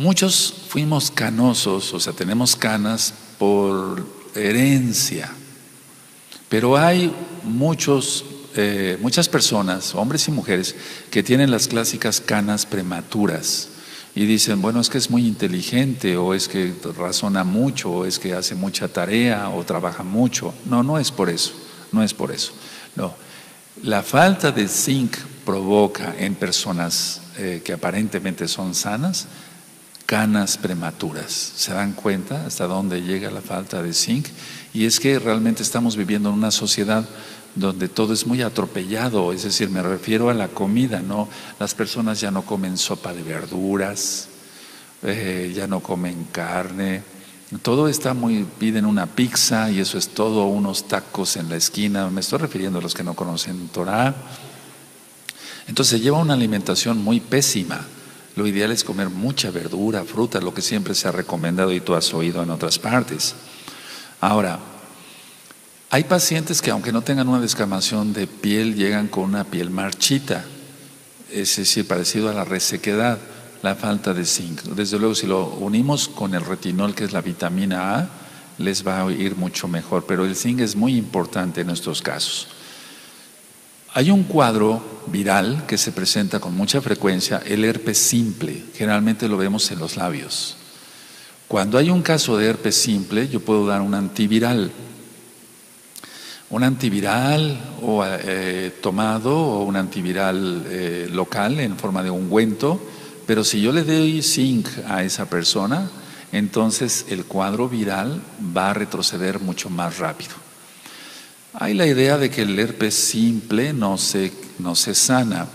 Muchos fuimos canosos, o sea, tenemos canas por herencia, pero hay muchos, eh, muchas personas, hombres y mujeres, que tienen las clásicas canas prematuras y dicen, bueno, es que es muy inteligente o es que razona mucho o es que hace mucha tarea o trabaja mucho. No, no es por eso, no es por eso. No, la falta de zinc provoca en personas eh, que aparentemente son sanas canas prematuras. ¿Se dan cuenta hasta dónde llega la falta de zinc? Y es que realmente estamos viviendo en una sociedad donde todo es muy atropellado, es decir, me refiero a la comida, ¿no? Las personas ya no comen sopa de verduras, eh, ya no comen carne, todo está muy, piden una pizza y eso es todo, unos tacos en la esquina. Me estoy refiriendo a los que no conocen Torah. Entonces lleva una alimentación muy pésima. Lo ideal es comer mucha verdura, fruta, lo que siempre se ha recomendado y tú has oído en otras partes. Ahora, hay pacientes que aunque no tengan una descamación de piel, llegan con una piel marchita, es decir, parecido a la resequedad la falta de zinc. Desde luego, si lo unimos con el retinol, que es la vitamina A, les va a ir mucho mejor, pero el zinc es muy importante en estos casos. Hay un cuadro viral que se presenta con mucha frecuencia, el herpes simple, generalmente lo vemos en los labios. Cuando hay un caso de herpes simple, yo puedo dar un antiviral. Un antiviral o, eh, tomado o un antiviral eh, local en forma de ungüento pero si yo le doy zinc a esa persona, entonces el cuadro viral va a retroceder mucho más rápido. Hay la idea de que el herpes simple no se, no se sana,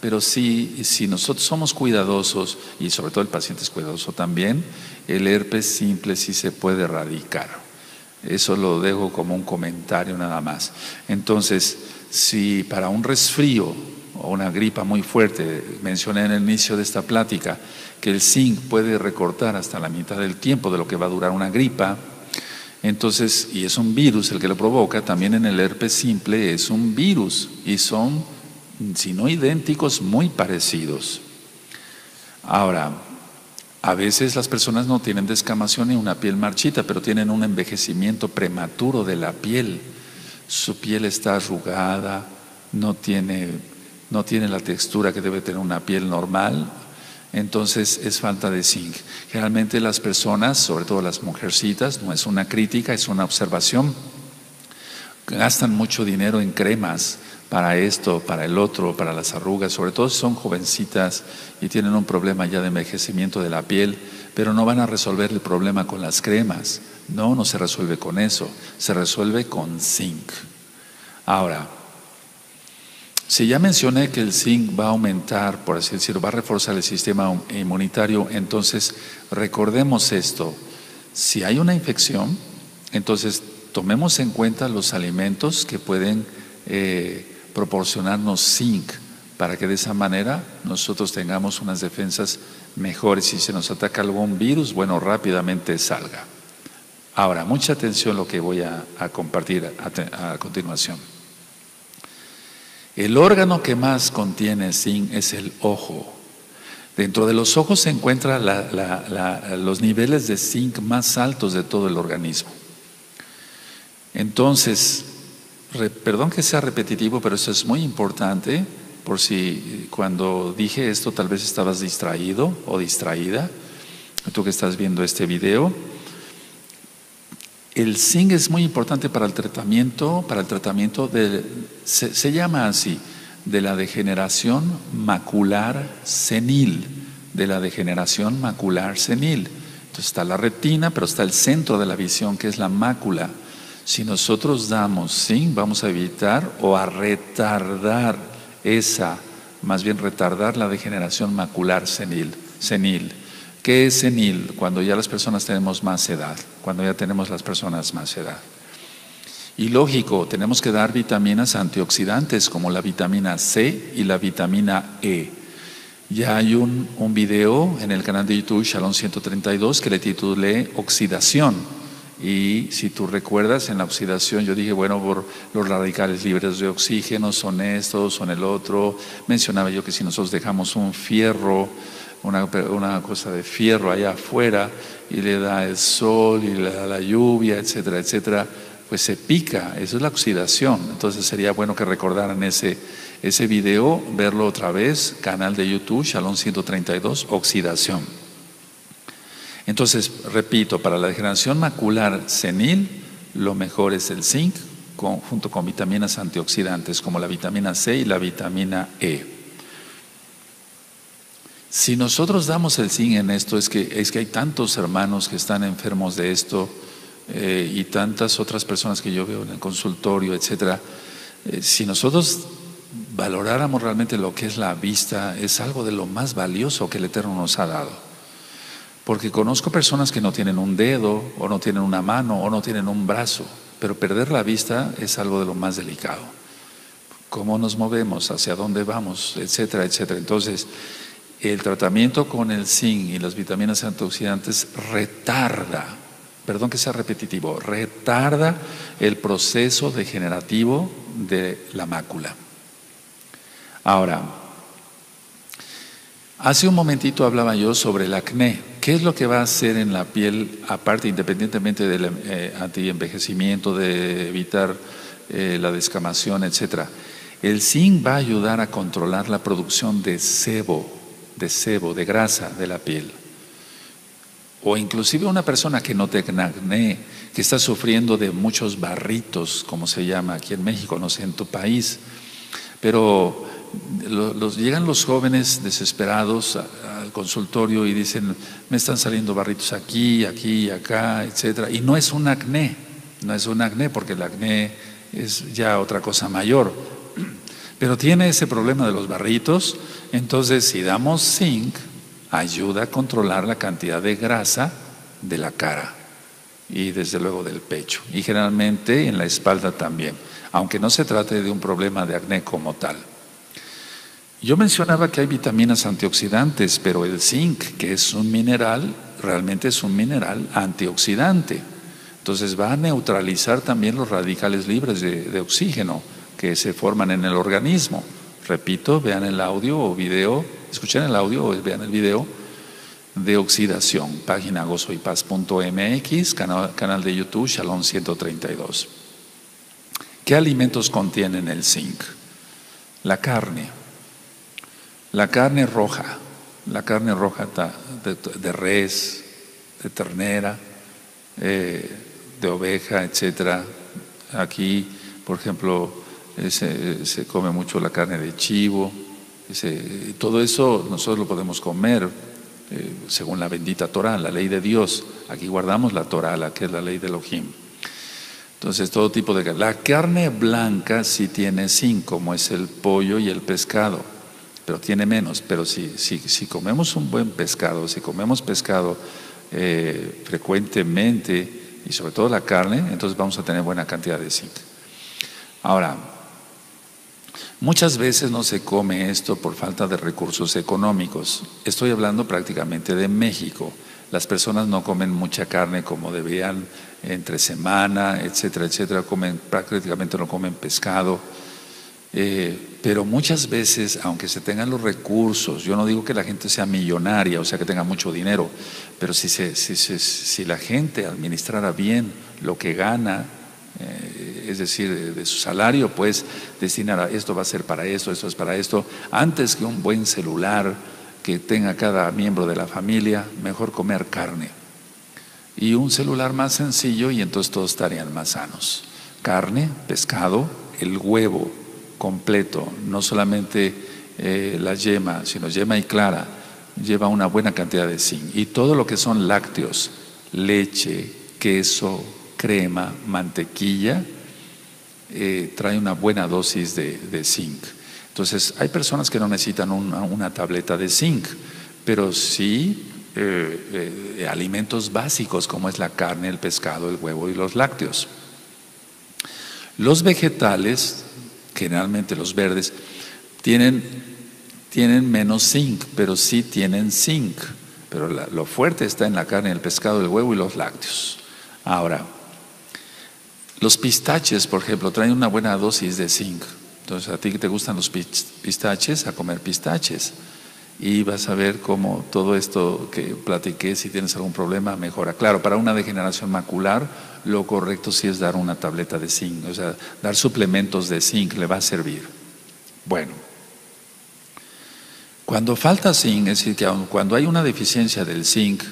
pero si, si nosotros somos cuidadosos, y sobre todo el paciente es cuidadoso también, el herpes simple sí se puede erradicar. Eso lo dejo como un comentario nada más. Entonces, si para un resfrío o una gripa muy fuerte, mencioné en el inicio de esta plática que el zinc puede recortar hasta la mitad del tiempo de lo que va a durar una gripa, entonces, y es un virus el que lo provoca, también en el herpes simple es un virus y son, si no idénticos, muy parecidos. Ahora, a veces las personas no tienen descamación ni una piel marchita, pero tienen un envejecimiento prematuro de la piel. Su piel está arrugada, no tiene no tiene la textura que debe tener una piel normal, entonces es falta de zinc. Generalmente las personas, sobre todo las mujercitas, no es una crítica, es una observación, gastan mucho dinero en cremas para esto, para el otro, para las arrugas, sobre todo si son jovencitas y tienen un problema ya de envejecimiento de la piel, pero no van a resolver el problema con las cremas. No, no se resuelve con eso, se resuelve con zinc. Ahora, si ya mencioné que el zinc va a aumentar, por así decirlo, va a reforzar el sistema inmunitario, entonces recordemos esto. Si hay una infección, entonces tomemos en cuenta los alimentos que pueden eh, proporcionarnos zinc para que de esa manera nosotros tengamos unas defensas mejore. Si se nos ataca algún virus, bueno, rápidamente salga. Ahora, mucha atención lo que voy a, compartir a, continuación. El órgano que más contiene zinc es el ojo. Dentro de los ojos se encuentran los niveles de zinc más altos de todo el organismo. Entonces, perdón que sea repetitivo, pero eso es muy importante, por si cuando dije esto tal vez estabas distraído o distraída, tú que estás viendo este video. El zinc es muy importante para el tratamiento, para el tratamiento de, se, llama así, de la degeneración macular senil, de la degeneración macular senil. Entonces está la retina, pero está el centro de la visión, que es la mácula. Si nosotros damos zinc, vamos a evitar o a retardar esa, más bien retardar la degeneración macular senil. senil. ¿Qué es senil? Cuando ya las personas tenemos más edad, cuando ya tenemos las personas más edad. Y lógico, tenemos que dar vitaminas antioxidantes como la vitamina C y la vitamina E. Ya hay un, video en el canal de YouTube Shalom 132 que le titulé Oxidación. Y si tú recuerdas, en la oxidación yo dije, bueno, por los radicales libres de oxígeno son estos, son el otro. Mencionaba yo que si nosotros dejamos un fierro, una, cosa de fierro allá afuera y le da el sol y le da la lluvia, etcétera, etcétera, pues se pica, eso es la oxidación. Entonces sería bueno que recordaran ese, ese video, verlo otra vez, canal de YouTube, Shalom 132, oxidación. Entonces, repito, para la degeneración macular senil, lo mejor es el zinc junto con vitaminas antioxidantes como la vitamina C y la vitamina E. Si nosotros damos el zinc en esto, es que, es que hay tantos hermanos que están enfermos de esto eh, y tantas otras personas que yo veo en el consultorio, etcétera. Eh, si nosotros valoráramos realmente lo que es la vista, es algo de lo más valioso que el Eterno nos ha dado. Porque conozco personas que no tienen un dedo, o no tienen una mano, o no tienen un brazo, pero perder la vista es algo de lo más delicado. Cómo nos movemos, hacia dónde vamos, etcétera, etcétera. Entonces, el tratamiento con el zinc y las vitaminas antioxidantes retarda, perdón que sea repetitivo, retarda el proceso degenerativo de la mácula. Ahora, hace un momentito hablaba yo sobre el acné. ¿Qué es lo que va a hacer en la piel, aparte, independientemente del eh, antienvejecimiento, de evitar eh, la descamación, etcétera? El zinc va a ayudar a controlar la producción de sebo de sebo, de grasa de la piel. O inclusive una persona que no tenga acné, que está sufriendo de muchos barritos, como se llama aquí en México, no sé, en tu país. Pero llegan los jóvenes desesperados al consultorio y dicen, me están saliendo barritos aquí, aquí, acá, etcétera. Y no es un acné, no es un acné, porque el acné es ya otra cosa mayor. Pero tiene ese problema de los barritos entonces, si damos zinc, ayuda a controlar la cantidad de grasa de la cara y desde luego del pecho y generalmente en la espalda también, aunque no se trate de un problema de acné como tal. Yo mencionaba que hay vitaminas antioxidantes, pero el zinc, que es un mineral, realmente es un mineral antioxidante. Entonces va a neutralizar también los radicales libres de, de oxígeno que se forman en el organismo. Repito, vean el audio o video, escuchen el audio o vean el video de oxidación, página gozoypaz.mx, canal, canal de YouTube Shalom 132. ¿Qué alimentos contienen el zinc? La carne, la carne roja, la carne roja de, res, de ternera, eh, de oveja, etcétera. Aquí, por ejemplo, se, come mucho la carne de chivo, todo eso nosotros lo podemos comer eh, según la bendita Torah, la ley de Dios. Aquí guardamos la Torah, la que es la ley de Elohim. Entonces, todo tipo de carne. La carne blanca sí tiene zinc, como es el pollo y el pescado, pero tiene menos. Pero si, si, si comemos un buen pescado, si comemos pescado eh, frecuentemente y sobre todo la carne, entonces vamos a tener buena cantidad de zinc. Ahora, Muchas veces no se come esto por falta de recursos económicos. Estoy hablando prácticamente de México. Las personas no comen mucha carne como debían entre semana, etcétera, etcétera. Comen, prácticamente no comen pescado. Eh, pero muchas veces, aunque se tengan los recursos, yo no digo que la gente sea millonaria, o sea que tenga mucho dinero, pero si, si la gente administrara bien lo que gana, eh, es decir, de, su salario, pues destinar esto va a ser para esto, esto es para esto, antes que un buen celular que tenga cada miembro de la familia, mejor comer carne. Y un celular más sencillo y entonces todos estarían más sanos. Carne, pescado, el huevo completo, no solamente eh, la yema, sino yema y clara, lleva una buena cantidad de zinc. Y todo lo que son lácteos, leche, queso, crema, mantequilla, eh, trae una buena dosis de, zinc. Entonces, hay personas que no necesitan una, tableta de zinc, pero sí eh, eh, alimentos básicos como es la carne, el pescado, el huevo y los lácteos. Los vegetales, generalmente los verdes, tienen, tienen menos zinc, pero sí tienen zinc. Pero lo fuerte está en la carne, el pescado, el huevo y los lácteos. Ahora, los pistaches, por ejemplo, traen una buena dosis de zinc. Entonces, a ti que te gustan los pistaches, a comer pistaches. Y vas a ver cómo todo esto que platiqué, si tienes algún problema, mejora. Claro, para una degeneración macular, lo correcto sí es dar una tableta de zinc. O sea, dar suplementos de zinc le va a servir. Bueno, cuando falta zinc, es decir, que cuando hay una deficiencia del zinc,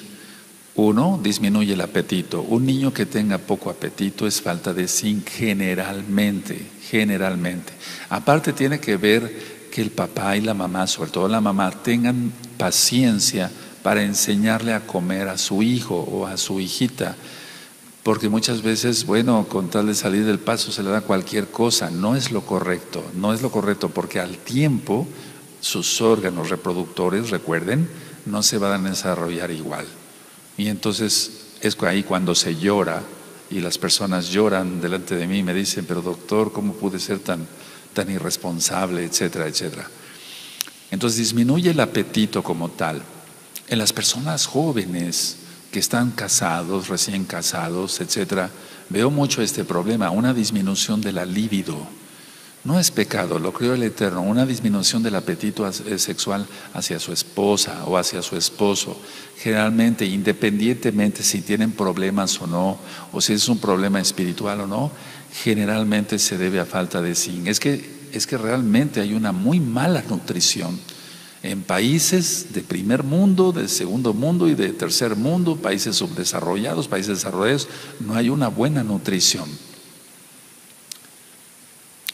uno, disminuye el apetito. Un niño que tenga poco apetito es falta de zinc generalmente, generalmente. Aparte tiene que ver que el papá y la mamá, sobre todo la mamá, tengan paciencia para enseñarle a comer a su hijo o a su hijita. Porque muchas veces, bueno, con tal de salir del paso se le da cualquier cosa. No es lo correcto, no es lo correcto porque al tiempo sus órganos reproductores, recuerden, no se van a desarrollar igual. Y entonces es ahí cuando se llora y las personas lloran delante de mí y me dicen, pero doctor, ¿cómo pude ser tan, tan irresponsable, etcétera, etcétera? Entonces disminuye el apetito como tal. En las personas jóvenes que están casados, recién casados, etcétera, veo mucho este problema, una disminución de la libido no es pecado, lo creó el Eterno, una disminución del apetito eh, sexual hacia su esposa o hacia su esposo. Generalmente, independientemente si tienen problemas o no, o si es un problema espiritual o no, generalmente se debe a falta de zinc. Es que, es que realmente hay una muy mala nutrición en países de primer mundo, de segundo mundo y de tercer mundo, países subdesarrollados, países desarrollados, no hay una buena nutrición.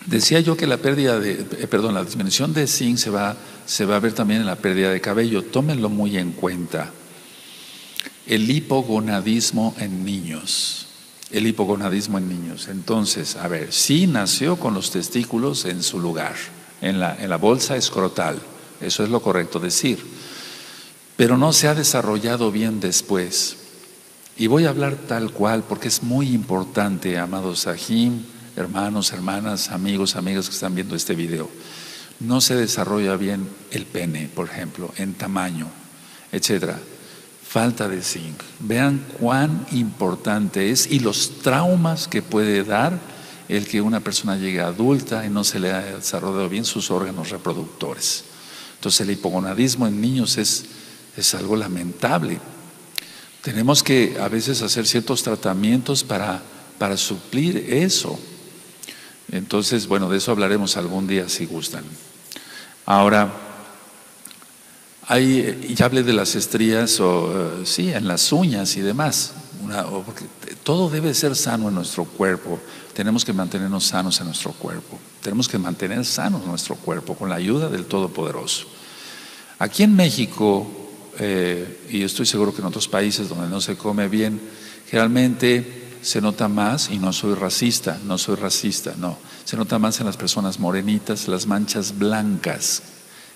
Decía yo que la pérdida de, eh, perdón, la disminución de zinc se va, se va a ver también en la pérdida de cabello. Tómenlo muy en cuenta. El hipogonadismo en niños. El hipogonadismo en niños. Entonces, a ver, sí nació con los testículos en su lugar, en la, en la bolsa escrotal. Eso es lo correcto decir. Pero no se ha desarrollado bien después. Y voy a hablar tal cual porque es muy importante, amados Sahim, hermanos, hermanas, amigos, amigas que están viendo este video, no se desarrolla bien el pene, por ejemplo, en tamaño, etcétera. Falta de zinc. Vean cuán importante es y los traumas que puede dar el que una persona llegue adulta y no se le ha desarrollado bien sus órganos reproductores. Entonces el hipogonadismo en niños es, es algo lamentable. Tenemos que a veces hacer ciertos tratamientos para, para suplir eso. Entonces, bueno, de eso hablaremos algún día si gustan. Ahora, hay, ya hablé de las estrías o eh, sí, en las uñas y demás. todo debe ser sano en nuestro cuerpo. Tenemos que mantenernos sanos en nuestro cuerpo. Tenemos que mantener sano nuestro cuerpo con la ayuda del Todopoderoso. Aquí en México, eh, y estoy seguro que en otros países donde no se come bien, generalmente se nota más, y no soy racista, no soy racista, no, se nota más en las personas morenitas, las manchas blancas,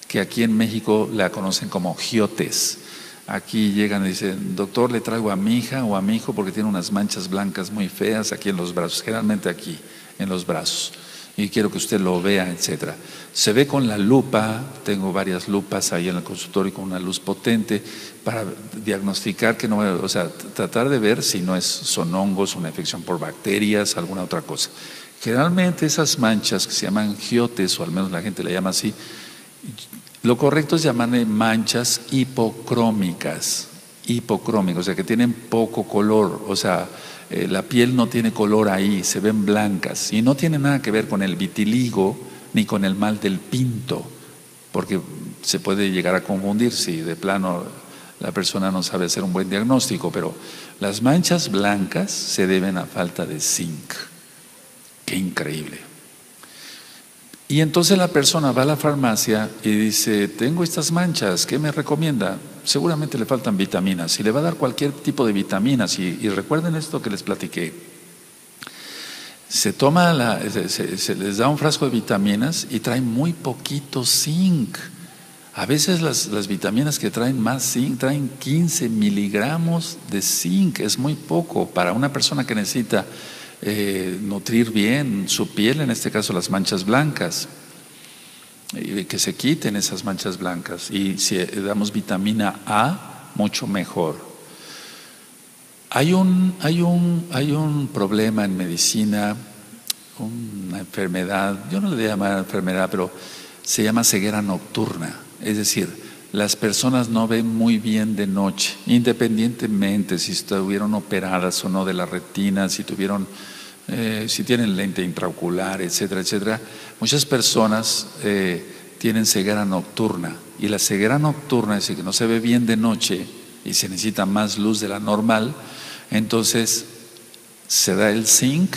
que aquí en México la conocen como giotes. Aquí llegan y dicen, doctor, le traigo a mi hija o a mi hijo porque tiene unas manchas blancas muy feas aquí en los brazos, generalmente aquí, en los brazos. Y quiero que usted lo vea, etcétera. Se ve con la lupa, tengo varias lupas ahí en el consultorio con una luz potente para diagnosticar que no, o sea, tratar de ver si no es son hongos, una infección por bacterias, alguna otra cosa. Generalmente esas manchas que se llaman giotes, o al menos la gente le llama así, lo correcto es llamarle manchas hipocrómicas, hipocrómicas, o sea, que tienen poco color, o sea, eh, la piel no tiene color ahí, se ven blancas y no tiene nada que ver con el vitiligo ni con el mal del pinto, porque se puede llegar a confundir si de plano la persona no sabe hacer un buen diagnóstico, pero las manchas blancas se deben a falta de zinc. Qué increíble. Y entonces la persona va a la farmacia y dice, tengo estas manchas, ¿qué me recomienda? Seguramente le faltan vitaminas y le va a dar cualquier tipo de vitaminas. Y, recuerden esto que les platiqué. Se toma la, se, les da un frasco de vitaminas y trae muy poquito zinc. A veces las, vitaminas que traen más zinc traen 15 miligramos de zinc, es muy poco para una persona que necesita eh, nutrir bien su piel, en este caso las manchas blancas, que se quiten esas manchas blancas. Y si damos vitamina A, mucho mejor. Hay un, hay un, hay un problema en medicina, una enfermedad, yo no le voy a llamar enfermedad, pero se llama ceguera nocturna. Es decir, las personas no ven muy bien de noche, independientemente si estuvieron operadas o no de la retina, si tuvieron, eh, si tienen lente intraocular, etcétera, etcétera. Muchas personas eh, tienen ceguera nocturna y la ceguera nocturna es que no se ve bien de noche y se necesita más luz de la normal, entonces se da el zinc,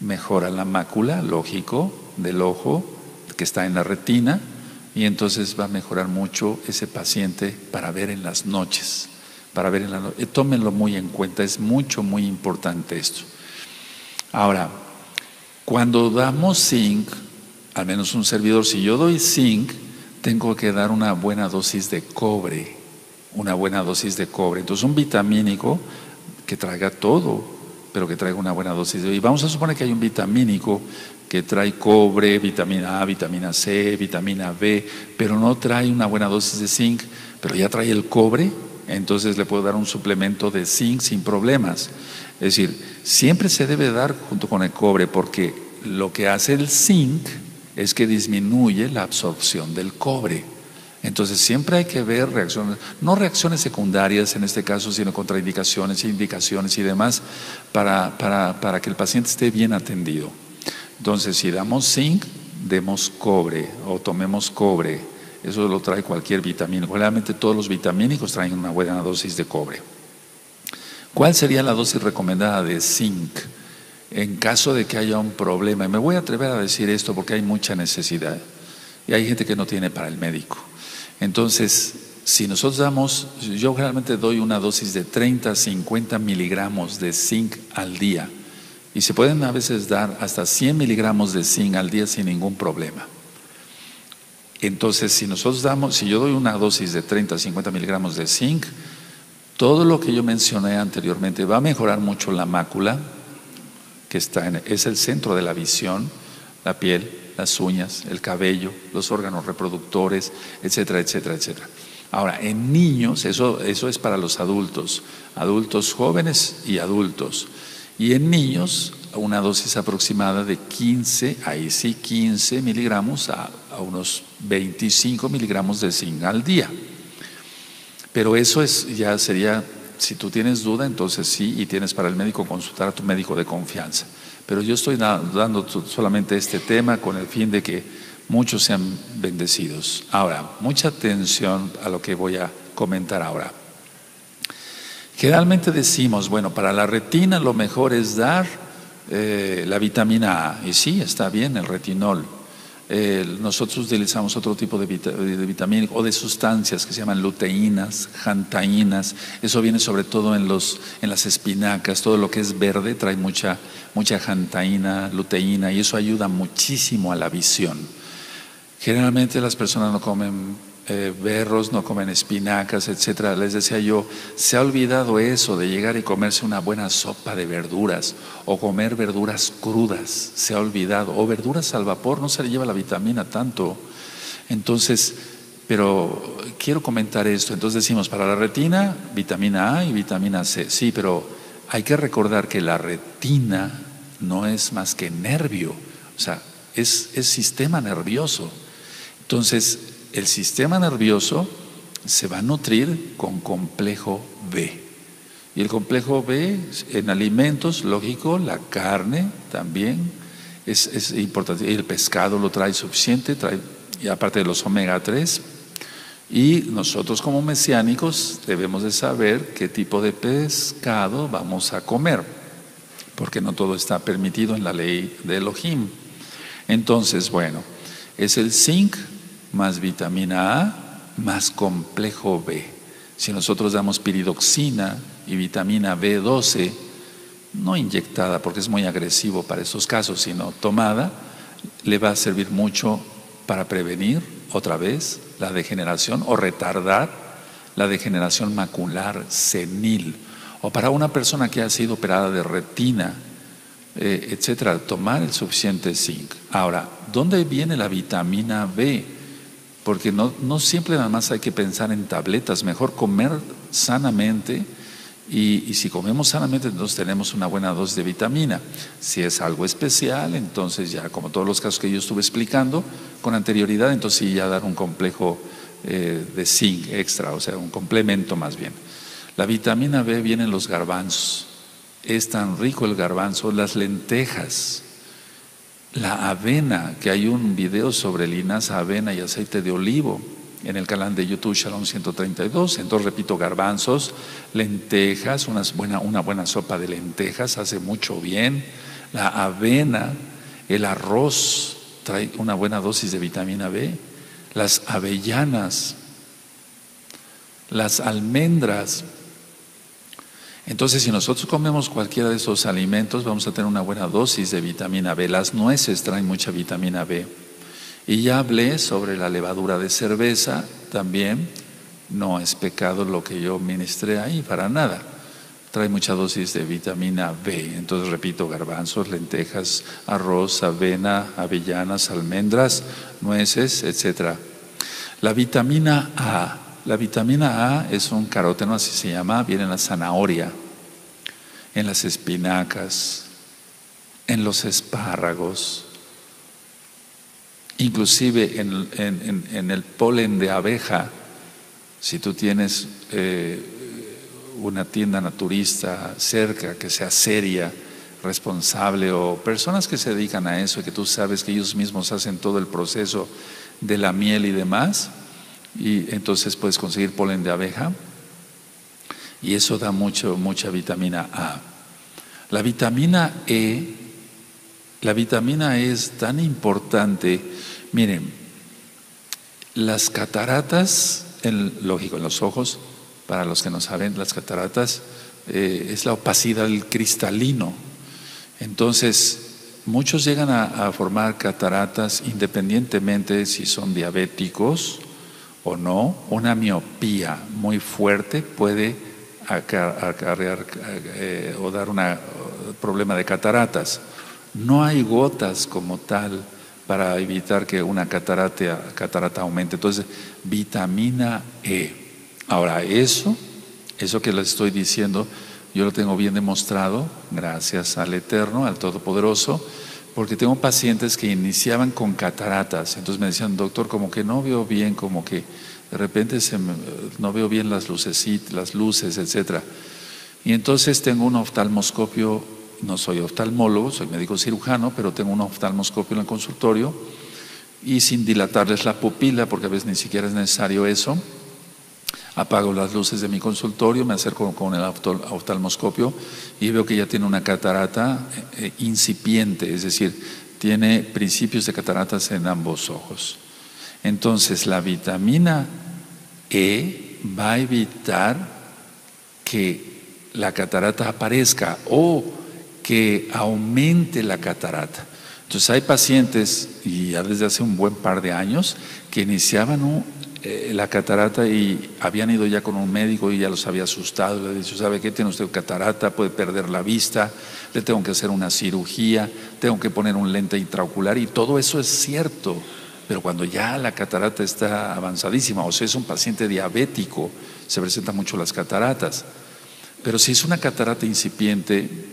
mejora la mácula, lógico, del ojo que está en la retina y entonces va a mejorar mucho ese paciente para ver en las noches, para ver en la noche. Tómenlo muy en cuenta, es mucho, muy importante esto. Ahora, cuando damos zinc, al menos un servidor, si yo doy zinc, tengo que dar una buena dosis de cobre, una buena dosis de cobre. Entonces, un vitamínico que traiga todo, pero que traiga una buena dosis de... Y vamos a suponer que hay un vitamínico que trae cobre, vitamina A, vitamina C, vitamina B, pero no trae una buena dosis de zinc, pero ya trae el cobre, entonces le puedo dar un suplemento de zinc sin problemas. Es decir, siempre se debe dar junto con el cobre, porque lo que hace el zinc es que disminuye la absorción del cobre. Entonces siempre hay que ver reacciones, no reacciones secundarias en este caso, sino contraindicaciones, indicaciones y demás, para, para, para que el paciente esté bien atendido. Entonces, si damos zinc, demos cobre o tomemos cobre. Eso lo trae cualquier vitamina. Realmente todos los vitamínicos traen una buena dosis de cobre. ¿Cuál sería la dosis recomendada de zinc en caso de que haya un problema? Y me voy a atrever a decir esto porque hay mucha necesidad y hay gente que no tiene para el médico. Entonces, si nosotros damos, yo realmente doy una dosis de 30, 50 miligramos de zinc al día y se pueden a veces dar hasta 100 miligramos de zinc al día sin ningún problema. Entonces, si nosotros damos, si yo doy una dosis de 30 50 miligramos de zinc, todo lo que yo mencioné anteriormente va a mejorar mucho la mácula, que está en, es el centro de la visión, la piel, las uñas, el cabello, los órganos reproductores, etcétera, etcétera, etcétera. Ahora, en niños, eso, eso es para los adultos, adultos jóvenes y adultos. Y en niños, una dosis aproximada de 15, ahí sí 15 miligramos a, unos 25 miligramos de zinc al día. Pero eso es, ya sería, si tú tienes duda, entonces sí, y tienes para el médico consultar a tu médico de confianza. Pero yo estoy dando solamente este tema con el fin de que muchos sean bendecidos. Ahora, mucha atención a lo que voy a comentar ahora. Generalmente decimos, bueno, para la retina lo mejor es dar eh, la vitamina A. Y sí, está bien el retinol. Nosotros utilizamos otro tipo de, vitamina o de sustancias que se llaman luteínas, jantaínas. Eso viene sobre todo en, los, en las espinacas. Todo lo que es verde trae mucha, mucha jantaína, luteína y eso ayuda muchísimo a la visión. Generalmente las personas no comen eh, berros, no comen espinacas, etcétera. Les decía yo, se ha olvidado eso de llegar y comerse una buena sopa de verduras o comer verduras crudas, se ha olvidado. O verduras al vapor, no se le lleva la vitamina tanto. Entonces, pero quiero comentar esto. Entonces decimos, para la retina, vitamina A y vitamina C. Sí, pero hay que recordar que la retina no es más que nervio, o sea, es, es sistema nervioso. Entonces, el sistema nervioso se va a nutrir con complejo B. Y el complejo B en alimentos, lógico, la carne también es, es importante. El pescado lo trae suficiente, trae, y aparte de los omega 3. Y nosotros como mesiánicos debemos de saber qué tipo de pescado vamos a comer, porque no todo está permitido en la ley de Elohim. Entonces, bueno, es el zinc, más vitamina A más complejo B. Si nosotros damos piridoxina y vitamina B12, no inyectada porque es muy agresivo para estos casos, sino tomada, le va a servir mucho para prevenir otra vez la degeneración o retardar la degeneración macular senil. O para una persona que ha sido operada de retina, eh, etcétera, tomar el suficiente zinc. Ahora, ¿dónde viene la vitamina B? Porque no, no siempre nada más hay que pensar en tabletas, mejor comer sanamente y, si comemos sanamente entonces tenemos una buena dosis de vitamina. Si es algo especial, entonces ya como todos los casos que yo estuve explicando con anterioridad, entonces sí ya dar un complejo eh, de zinc extra, o sea, un complemento más bien. La vitamina B viene en los garbanzos. Es tan rico el garbanzo, las lentejas, la avena, que hay un video sobre linaza, avena y aceite de olivo en el canal de YouTube Shalom 132. Entonces repito, garbanzos, lentejas, una buena, una buena sopa de lentejas hace mucho bien. La avena, el arroz trae una buena dosis de vitamina B. Las avellanas, las almendras, entonces, si nosotros comemos cualquiera de esos alimentos, vamos a tener una buena dosis de vitamina B. Las nueces traen mucha vitamina B. Y ya hablé sobre la levadura de cerveza, también no es pecado lo que yo ministré ahí, para nada. Trae mucha dosis de vitamina B. Entonces, repito, garbanzos, lentejas, arroz, avena, avellanas, almendras, nueces, etc. La vitamina A la vitamina A es un caroteno, así se llama, viene en la zanahoria, en las espinacas, en los espárragos, inclusive en, el polen de abeja. Si tú tienes eh, una tienda naturista cerca que sea seria, responsable o personas que se dedican a eso y que tú sabes que ellos mismos hacen todo el proceso de la miel y demás, y entonces puedes conseguir polen de abeja y eso da mucho, mucha vitamina A. La vitamina E, la vitamina E es tan importante. Miren, las cataratas, lógico, en los ojos, para los que no saben, las cataratas eh, es la opacidad del cristalino. Entonces, muchos llegan a formar cataratas independientemente si son diabéticos, o no, una miopía muy fuerte puede acarrear eh, o dar un problema de cataratas. No hay gotas como tal para evitar que una catarata, catarata aumente. Entonces, vitamina E. Ahora, eso, eso que les estoy diciendo, yo lo tengo bien demostrado, gracias al Eterno, al Todopoderoso, porque tengo pacientes que iniciaban con cataratas, entonces me decían, doctor, como que no veo bien, como que de repente no veo bien las luces, las luces, etc. Y entonces tengo un oftalmoscopio, no soy oftalmólogo, soy médico cirujano, pero tengo un oftalmoscopio en el consultorio y sin dilatarles la pupila, porque a veces ni siquiera es necesario eso, apago las luces de mi consultorio, me acerco con el oftalmoscopio y veo que ya tiene una catarata eh, eh, incipiente, es decir, tiene principios de cataratas en ambos ojos. Entonces la vitamina E va a evitar que la catarata aparezca o que aumente la catarata. Entonces hay pacientes, y ya desde hace un buen par de años, que iniciaban eh, la catarata y habían ido ya con un médico y ya los había asustado. Le dicho, ¿sabe qué? Tiene usted catarata, puede perder la vista, le tengo que hacer una cirugía, tengo que poner un lente intraocular y todo eso es cierto. Pero cuando ya la catarata está avanzadísima, o sea, es un paciente diabético, se presentan mucho las cataratas. Pero si es una catarata incipiente,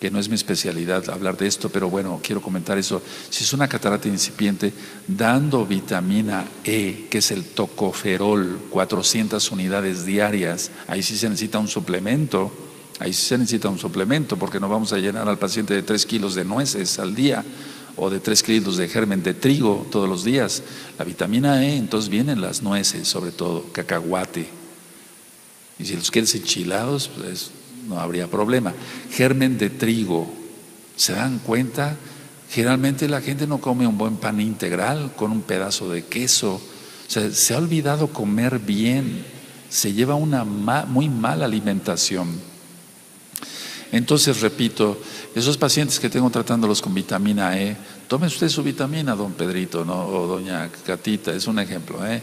que no es mi especialidad hablar de esto, pero bueno, quiero comentar eso. Si es una catarata incipiente, dando vitamina E, que es el tocoferol, 400 unidades diarias, ahí sí se necesita un suplemento, ahí sí se necesita un suplemento, porque no vamos a llenar al paciente de 3 kilos de nueces al día o de 3 kilos de germen de trigo todos los días. La vitamina E, entonces vienen las nueces, sobre todo, cacahuate. Y si los quieres enchilados, pues no habría problema. Germen de trigo, ¿se dan cuenta? Generalmente la gente no come un buen pan integral con un pedazo de queso. O sea, se ha olvidado comer bien. Se lleva una muy mala alimentación. Entonces, repito, esos pacientes que tengo tratándolos con vitamina E, tome usted su vitamina, don Pedrito, ¿no? o doña Catita, es un ejemplo. ¿eh?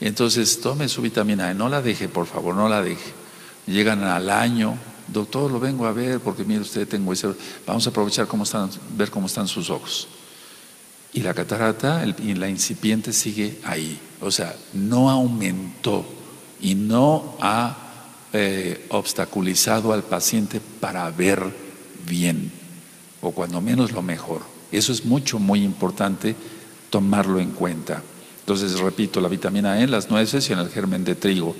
Entonces, tome su vitamina E, no la deje, por favor, no la deje. Llegan al año, doctor, lo vengo a ver porque mire usted, tengo ese, vamos a aprovechar cómo están, ver cómo están sus ojos. Y la catarata, y la incipiente sigue ahí, o sea, no aumentó y no ha eh, obstaculizado al paciente para ver bien, o cuando menos lo mejor. Eso es mucho, muy importante tomarlo en cuenta. Entonces, repito, la vitamina E en las nueces y en el germen de trigo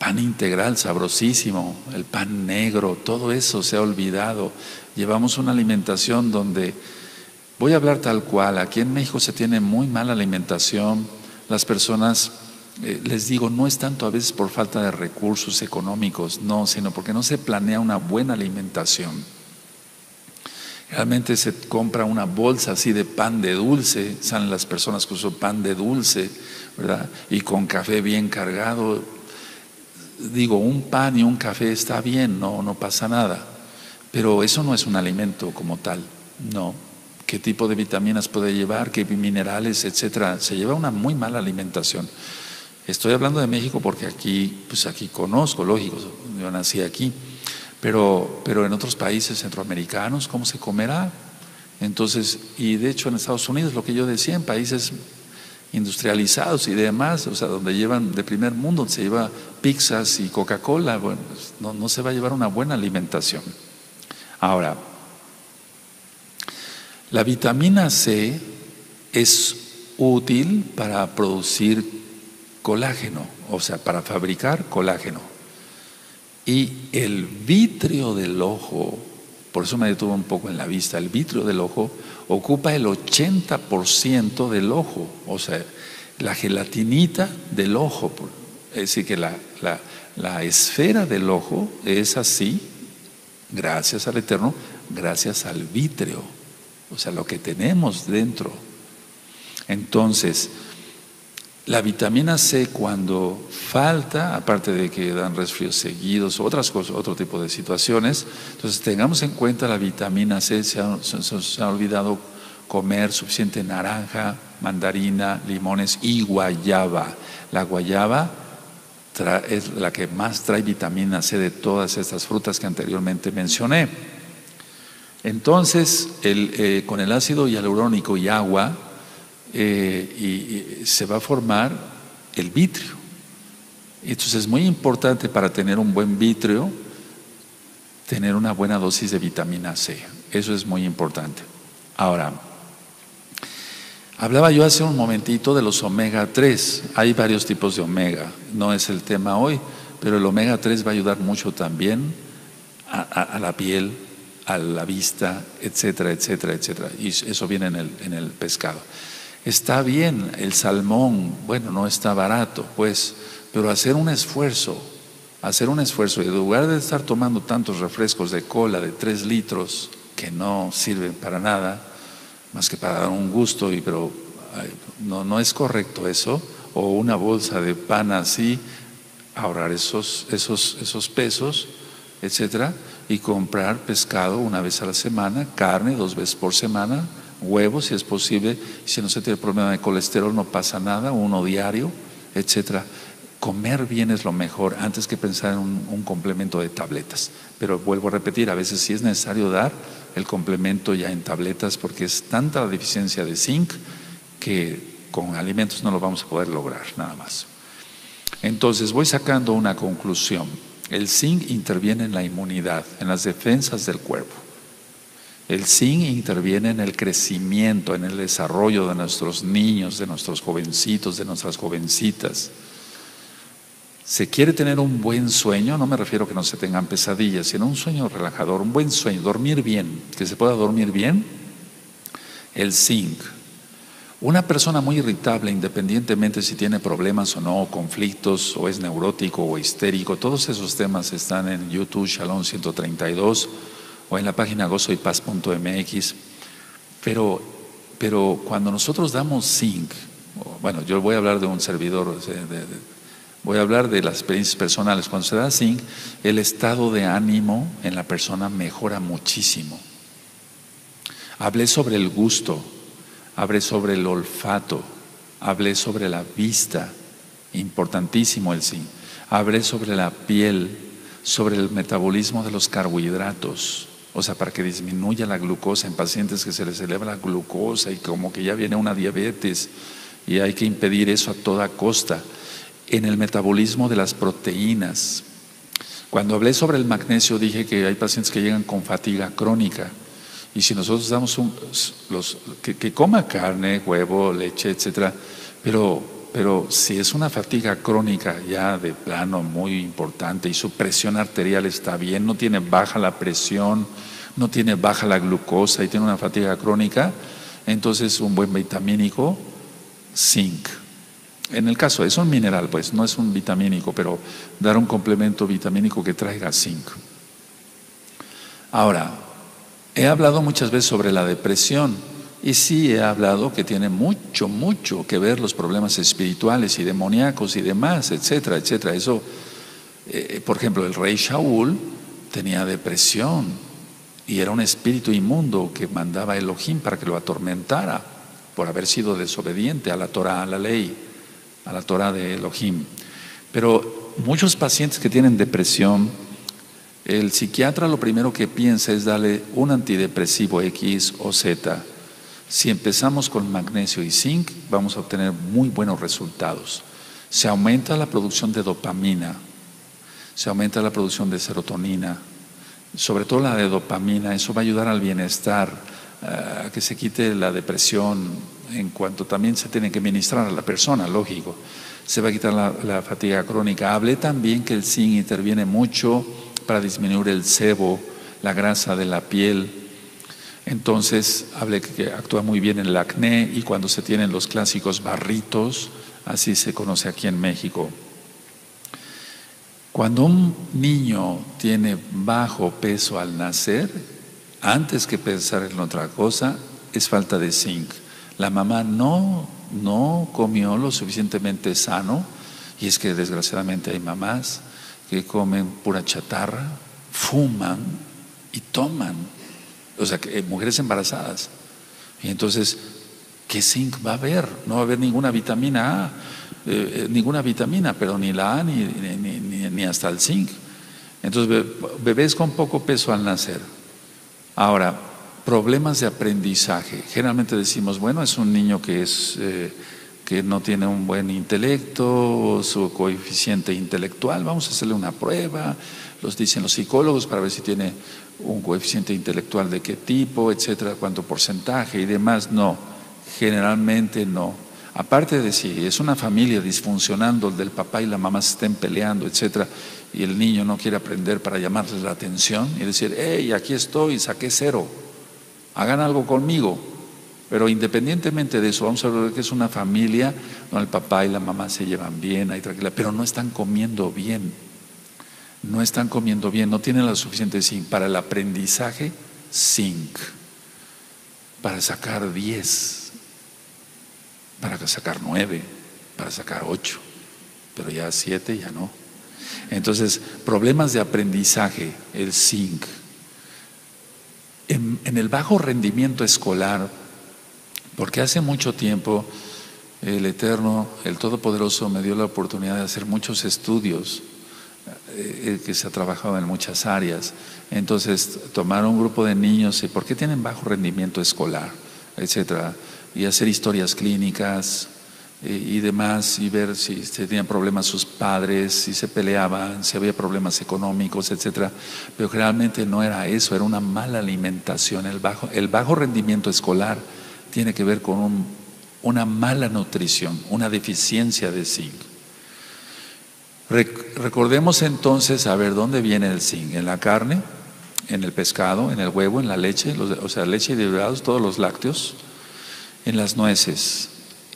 pan integral sabrosísimo, el pan negro, todo eso se ha olvidado. Llevamos una alimentación donde, voy a hablar tal cual, aquí en México se tiene muy mala alimentación, las personas, eh, les digo, no es tanto a veces por falta de recursos económicos, no, sino porque no se planea una buena alimentación. Realmente se compra una bolsa así de pan de dulce, salen las personas con su pan de dulce, ¿verdad? Y con café bien cargado, digo, un pan y un café está bien, no, no pasa nada, pero eso no es un alimento como tal, no. ¿Qué tipo de vitaminas puede llevar? ¿Qué minerales, etcétera? Se lleva una muy mala alimentación. Estoy hablando de México porque aquí, pues aquí conozco, lógico, yo nací aquí, pero, pero en otros países centroamericanos, ¿cómo se comerá? Entonces, y de hecho en Estados Unidos, lo que yo decía, en países industrializados y demás, o sea, donde llevan de primer mundo, se lleva pizzas y Coca-Cola, bueno, pues, no, no se va a llevar una buena alimentación. Ahora, la vitamina C es útil para producir colágeno, o sea, para fabricar colágeno. Y el vitrio del ojo, por eso me detuve un poco en la vista, el vitrio del ojo ocupa el 80% del ojo, o sea, la gelatinita del ojo. Es decir, que la, la, esfera del ojo es así, gracias al Eterno, gracias al vítreo, o sea, lo que tenemos dentro. Entonces, la vitamina C cuando falta, aparte de que dan resfríos seguidos otras cosas, otro tipo de situaciones, entonces tengamos en cuenta la vitamina C, se ha, se ha olvidado comer suficiente naranja, mandarina, limones y guayaba. La guayaba es la que más trae vitamina C de todas estas frutas que anteriormente mencioné. Entonces, eh, con el ácido hialurónico y agua, eh, se va a formar el vitrio. Entonces es muy importante para tener un buen vitrio, tener una buena dosis de vitamina C. Eso es muy importante. Ahora, Hablaba yo hace un momentito de los omega 3. Hay varios tipos de omega, no es el tema hoy, pero el omega 3 va a ayudar mucho también a, la piel, a la vista, etcétera, etcétera, etcétera. Y eso viene en el, en el pescado. Está bien, el salmón, bueno, no está barato, pues, pero hacer un esfuerzo, hacer un esfuerzo, y en lugar de estar tomando tantos refrescos de cola de 3 litros que no sirven para nada, más que para dar un gusto, y, pero no, no es correcto eso, o una bolsa de pan así, ahorrar esos, esos, esos pesos, etcétera, y comprar pescado una vez a la semana, carne dos veces por semana, huevos si es posible, si no se tiene problema de colesterol no pasa nada, uno diario, etcétera. Comer bien es lo mejor antes que pensar en un, complemento de tabletas. Pero vuelvo a repetir, a veces sí es necesario dar el complemento ya en tabletas porque es tanta la deficiencia de zinc que con alimentos no lo vamos a poder lograr, nada más. Entonces voy sacando una conclusión. El zinc interviene en la inmunidad, en las defensas del cuerpo. El zinc interviene en el crecimiento, en el desarrollo de nuestros niños, de nuestros jovencitos, de nuestras jovencitas. Se quiere tener un buen sueño, no me refiero a que no se tengan pesadillas, sino un sueño relajador, un buen sueño, dormir bien, que se pueda dormir bien. El zinc. Una persona muy irritable, independientemente si tiene problemas o no, conflictos, o es neurótico o histérico, todos esos temas están en YouTube Shalom 132 o en la página gozoypaz.mx. Pero, pero cuando nosotros damos zinc, bueno, yo voy a hablar de un servidor, de, Voy a hablar de las experiencias personales. Cuando se da zinc, el estado de ánimo en la persona mejora muchísimo. Hablé sobre el gusto, hablé sobre el olfato, hablé sobre la vista, importantísimo el zinc. Hablé sobre la piel, sobre el metabolismo de los carbohidratos, o sea, para que disminuya la glucosa en pacientes que se les eleva la glucosa y como que ya viene una diabetes y hay que impedir eso a toda costa en el metabolismo de las proteínas. Cuando hablé sobre el magnesio dije que hay pacientes que llegan con fatiga crónica y si nosotros damos los, que, coma carne, huevo, leche, etcétera, pero, pero si es una fatiga crónica ya de plano muy importante y su presión arterial está bien, no tiene baja la presión, no tiene baja la glucosa y tiene una fatiga crónica, entonces un buen vitamínico, zinc. En el caso, es un mineral, pues no es un vitamínico, pero dar un complemento vitamínico que traiga zinc. Ahora, he hablado muchas veces sobre la depresión y sí he hablado que tiene mucho, mucho que ver los problemas espirituales y demoníacos y demás, etcétera, etcétera. Eso, eh, por ejemplo, el rey Shaul tenía depresión y era un espíritu inmundo que mandaba a Elohim para que lo atormentara por haber sido desobediente a la Torah, a la ley a la Torah de Elohim. Pero muchos pacientes que tienen depresión, el psiquiatra lo primero que piensa es darle un antidepresivo X o Z. Si empezamos con magnesio y zinc, vamos a obtener muy buenos resultados. Se aumenta la producción de dopamina, se aumenta la producción de serotonina, sobre todo la de dopamina, eso va a ayudar al bienestar, eh, a que se quite la depresión, en cuanto también se tiene que ministrar a la persona, lógico. Se va a quitar la, fatiga crónica. Hablé también que el zinc interviene mucho para disminuir el sebo, la grasa de la piel. Entonces, hablé que actúa muy bien en el acné y cuando se tienen los clásicos barritos, así se conoce aquí en México. Cuando un niño tiene bajo peso al nacer, antes que pensar en otra cosa, es falta de zinc la mamá no, no comió lo suficientemente sano, y es que desgraciadamente hay mamás que comen pura chatarra, fuman y toman, o sea, que, eh, mujeres embarazadas. Y entonces, ¿qué zinc va a haber? No va a haber ninguna vitamina A, eh, eh, ninguna vitamina, pero ni la A ni, ni, ni hasta el zinc. Entonces, bebés con poco peso al nacer. Ahora, problemas de aprendizaje. Generalmente decimos, bueno, es un niño que, es, eh, que no tiene un buen intelecto, su coeficiente intelectual, vamos a hacerle una prueba, los dicen los psicólogos para ver si tiene un coeficiente intelectual de qué tipo, etcétera, cuánto porcentaje y demás. No, generalmente no. Aparte de si es una familia disfuncionando, el del papá y la mamá se estén peleando, etcétera, y el niño no quiere aprender para llamarles la atención y decir, hey, aquí estoy, saqué cero hagan algo conmigo. Pero independientemente de eso, vamos a ver que es una familia donde el papá y la mamá se llevan bien, ahí tranquila, pero no están comiendo bien. No están comiendo bien, no tienen lo suficiente zinc para el aprendizaje, zinc. Para sacar 10, para sacar 9, para sacar 8, pero ya 7 ya no. Entonces, problemas de aprendizaje, el zinc en, el bajo rendimiento escolar, porque hace mucho tiempo el Eterno, el Todopoderoso, me dio la oportunidad de hacer muchos estudios eh, que se ha trabajado en muchas áreas. Entonces, tomar un grupo de niños y por qué tienen bajo rendimiento escolar, etcétera, y hacer historias clínicas eh, y demás, y ver si tenían problemas sus padres, si se peleaban, si había problemas económicos, etcétera. Pero generalmente no era eso, era una mala alimentación. El bajo, el bajo rendimiento escolar tiene que ver con una mala nutrición, una deficiencia de zinc. Recordemos entonces a ver dónde viene el zinc, en la carne, en el pescado, en el huevo, en la leche, o sea, leche y derivados, todos los lácteos, en las nueces,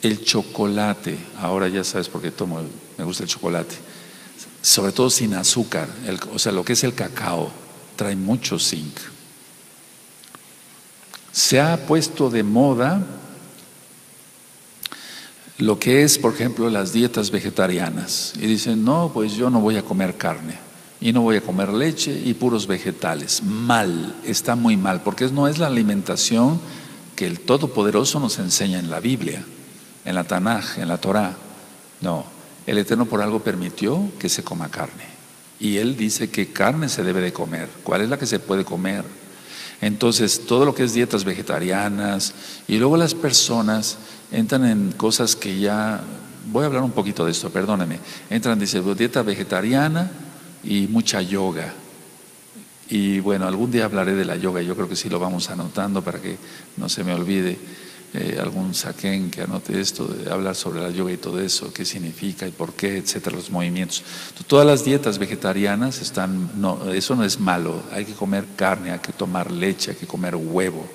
el chocolate, ahora ya sabes por qué tomo, me gusta el chocolate, sobre todo sin azúcar, o sea, lo que es el cacao, trae mucho zinc. Se ha puesto de moda lo que es, por ejemplo, las dietas vegetarianas. Y dicen, no, pues yo no voy a comer carne y no voy a comer leche y puros vegetales. Mal, está muy mal, porque no es la alimentación que el Todopoderoso nos enseña en la Biblia, en la Tanaj, en la Torah. No, el Eterno por algo permitió que se coma carne. Y Él dice que carne se debe de comer. ¿Cuál es la que se puede comer? Entonces, todo lo que es dietas vegetarianas y luego las personas entran en cosas que ya, voy a hablar un poquito de esto, perdóneme, entran, dice, dieta vegetariana y mucha yoga. Y bueno, algún día hablaré de la yoga, yo creo que sí lo vamos anotando para que no se me olvide eh, algún saquen que anote esto, de hablar sobre la yoga y todo eso, qué significa y por qué, etcétera, los movimientos. Todas las dietas vegetarianas están, eso no es malo, hay que comer carne, hay que tomar leche, hay que comer huevo.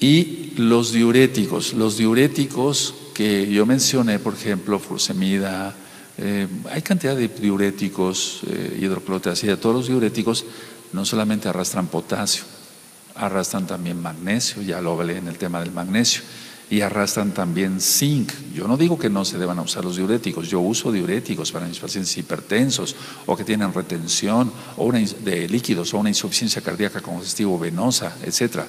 Y los diuréticos, los diuréticos que yo mencioné, por ejemplo, furosemida, eh, hay cantidad de diuréticos, eh, todos los diuréticos no solamente arrastran potasio, arrastran también magnesio, ya lo hablé en el tema del magnesio, y arrastran también zinc. Yo no digo que no se deban usar los diuréticos, yo uso diuréticos para mis pacientes hipertensos o que tienen retención o de líquidos o una insuficiencia cardíaca congestivo venosa, etcétera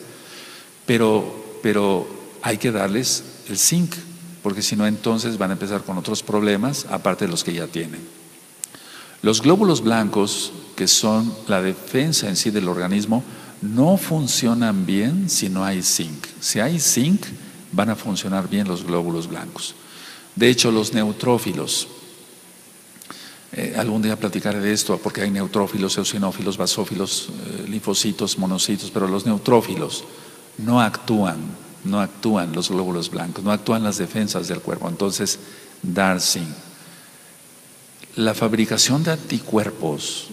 pero, pero hay que darles el zinc, porque si no entonces van a empezar con otros problemas, aparte de los que ya tienen. Los glóbulos blancos, que son la defensa en sí del organismo, no funcionan bien si no hay zinc. Si hay zinc, van a funcionar bien los glóbulos blancos. De hecho, los neutrófilos, eh, algún día platicaré de esto, porque hay neutrófilos, eosinófilos, basófilos, eh, linfocitos, monocitos, pero los neutrófilos, no actúan, no actúan los glóbulos blancos, no actúan las defensas del cuerpo. Entonces, dar zinc. La fabricación de anticuerpos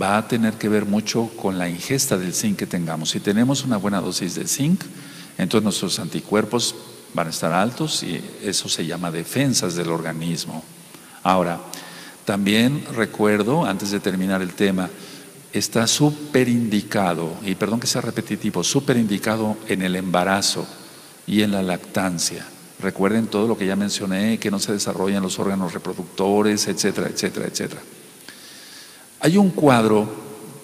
va a tener que ver mucho con la ingesta del zinc que tengamos. Si tenemos una buena dosis de zinc, entonces nuestros anticuerpos van a estar altos y eso se llama defensas del organismo. Ahora, también recuerdo, antes de terminar el tema, está súper indicado, y perdón que sea repetitivo, súper indicado en el embarazo y en la lactancia. Recuerden todo lo que ya mencioné, que no se desarrollan los órganos reproductores, etcétera, etcétera, etcétera. Hay un cuadro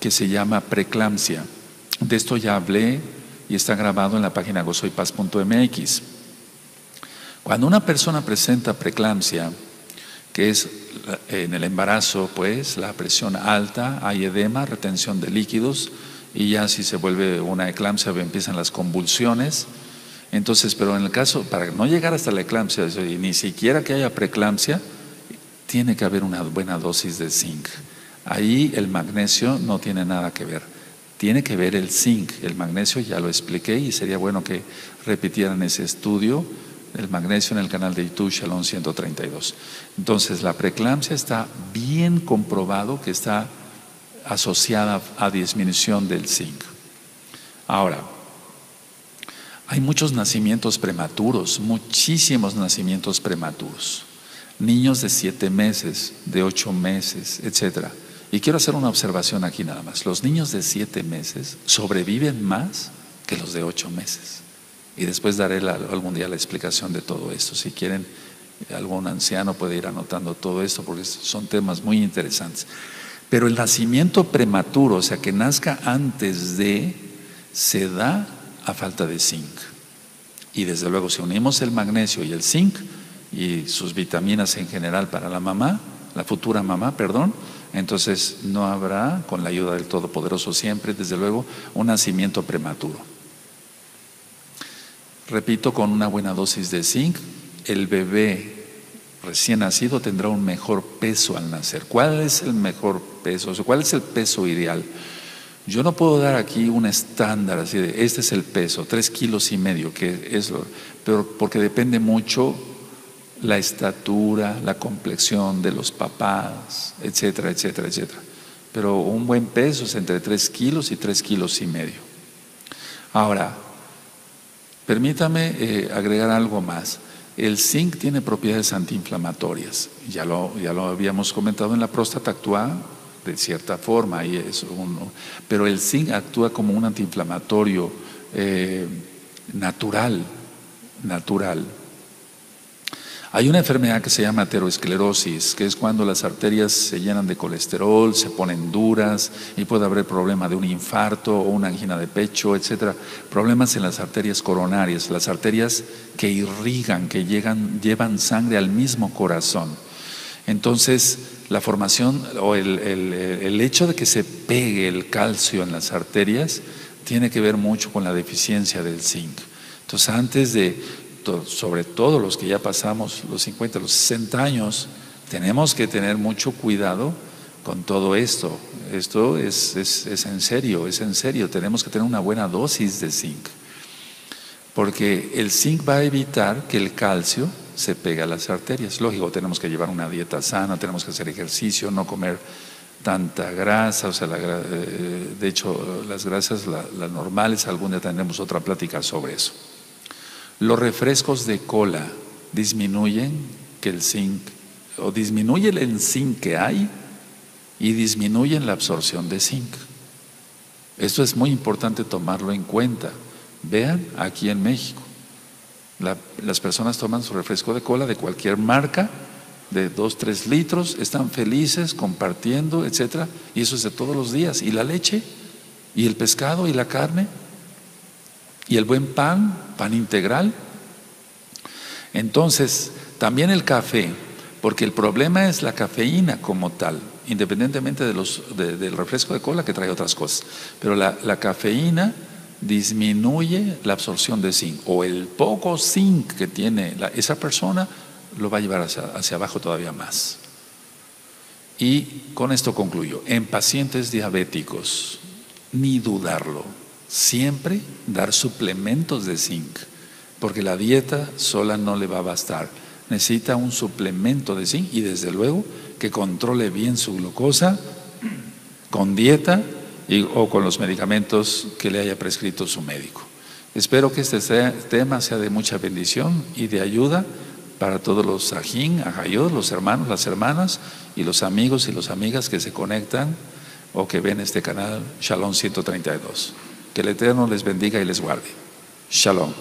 que se llama preeclampsia. De esto ya hablé y está grabado en la página gozoypaz.mx. Cuando una persona presenta preeclampsia, que es en el embarazo, pues, la presión alta, hay edema, retención de líquidos, y ya si se vuelve una eclampsia empiezan las convulsiones. Entonces, pero en el caso, para no llegar hasta la eclampsia, y ni siquiera que haya preeclampsia, tiene que haber una buena dosis de zinc. Ahí el magnesio no tiene nada que ver. Tiene que ver el zinc. El magnesio ya lo expliqué y sería bueno que repitieran ese estudio el magnesio en el canal de YouTube Shalom 132. Entonces, la preeclampsia está bien comprobado que está asociada a disminución del zinc. Ahora, hay muchos nacimientos prematuros, muchísimos nacimientos prematuros. Niños de siete meses, de ocho meses, etc. Y quiero hacer una observación aquí nada más. Los niños de siete meses sobreviven más que los de ocho meses. Y después daré algún día la explicación de todo esto. Si quieren, algún anciano puede ir anotando todo esto porque son temas muy interesantes. Pero el nacimiento prematuro, o sea, que nazca antes de, se da a falta de zinc. Y desde luego, si unimos el magnesio y el zinc y sus vitaminas en general para la mamá, la futura mamá, perdón, entonces no habrá, con la ayuda del Todopoderoso siempre, desde luego, un nacimiento prematuro. Repito, con una buena dosis de zinc, el bebé recién nacido tendrá un mejor peso al nacer. ¿Cuál es el mejor peso? ¿Cuál es el peso ideal? Yo no puedo dar aquí un estándar así de este es el peso, tres kilos y medio, que es pero porque depende mucho la estatura, la complexión de los papás, etcétera, etcétera, etcétera. Pero un buen peso es entre tres kilos y tres kilos y medio. Ahora, permítame eh, agregar algo más. El zinc tiene propiedades antiinflamatorias. Ya lo, ya lo habíamos comentado en la próstata actúa de cierta forma, y uno, pero el zinc actúa como un antiinflamatorio eh, natural, natural. Hay una enfermedad que se llama ateroesclerosis, que es cuando las arterias se llenan de colesterol, se ponen duras y puede haber problema de un infarto o una angina de pecho, etcétera. Problemas en las arterias coronarias, las arterias que irrigan, que llegan, llevan sangre al mismo corazón. Entonces, la formación o el, el hecho de que se pegue el calcio en las arterias tiene que ver mucho con la deficiencia del zinc. Entonces, antes de sobre todo los que ya pasamos los 50, los 60 años, tenemos que tener mucho cuidado con todo esto. Esto es, es, en serio, es en serio. Tenemos que tener una buena dosis de zinc. Porque el zinc va a evitar que el calcio se pegue a las arterias. Lógico, tenemos que llevar una dieta sana, tenemos que hacer ejercicio, no comer tanta grasa, o sea, eh, de hecho, las grasas, las normales, algún día tendremos otra plática sobre eso. Los refrescos de cola disminuyen que el zinc, o disminuyen el zinc que hay y disminuyen la absorción de zinc. Esto es muy importante tomarlo en cuenta. Vean aquí en México, las personas toman su refresco de cola de cualquier marca, de 2, 3 litros, están felices compartiendo, etcétera, y eso es de todos los días. ¿Y la leche? ¿Y el pescado? ¿Y la carne? Y el buen pan, pan integral. Entonces, también el café, porque el problema es la cafeína como tal, independientemente de los, del refresco de cola que trae otras cosas. Pero la, cafeína disminuye la absorción de zinc o el poco zinc que tiene esa persona lo va a llevar hacia, hacia abajo todavía más. Y con esto concluyo. En pacientes diabéticos, ni dudarlo, siempre dar suplementos de zinc, porque la dieta sola no le va a bastar. Necesita un suplemento de zinc y desde luego que controle bien su glucosa con dieta y, o con los medicamentos que le haya prescrito su médico. Espero que este tema sea de mucha bendición y de ayuda para todos los ajín, ajayos, los hermanos, las hermanas y los amigos y las amigas que se conectan o que ven este canal Shalom 132. Que el Eterno les bendiga y les guarde. Shalom.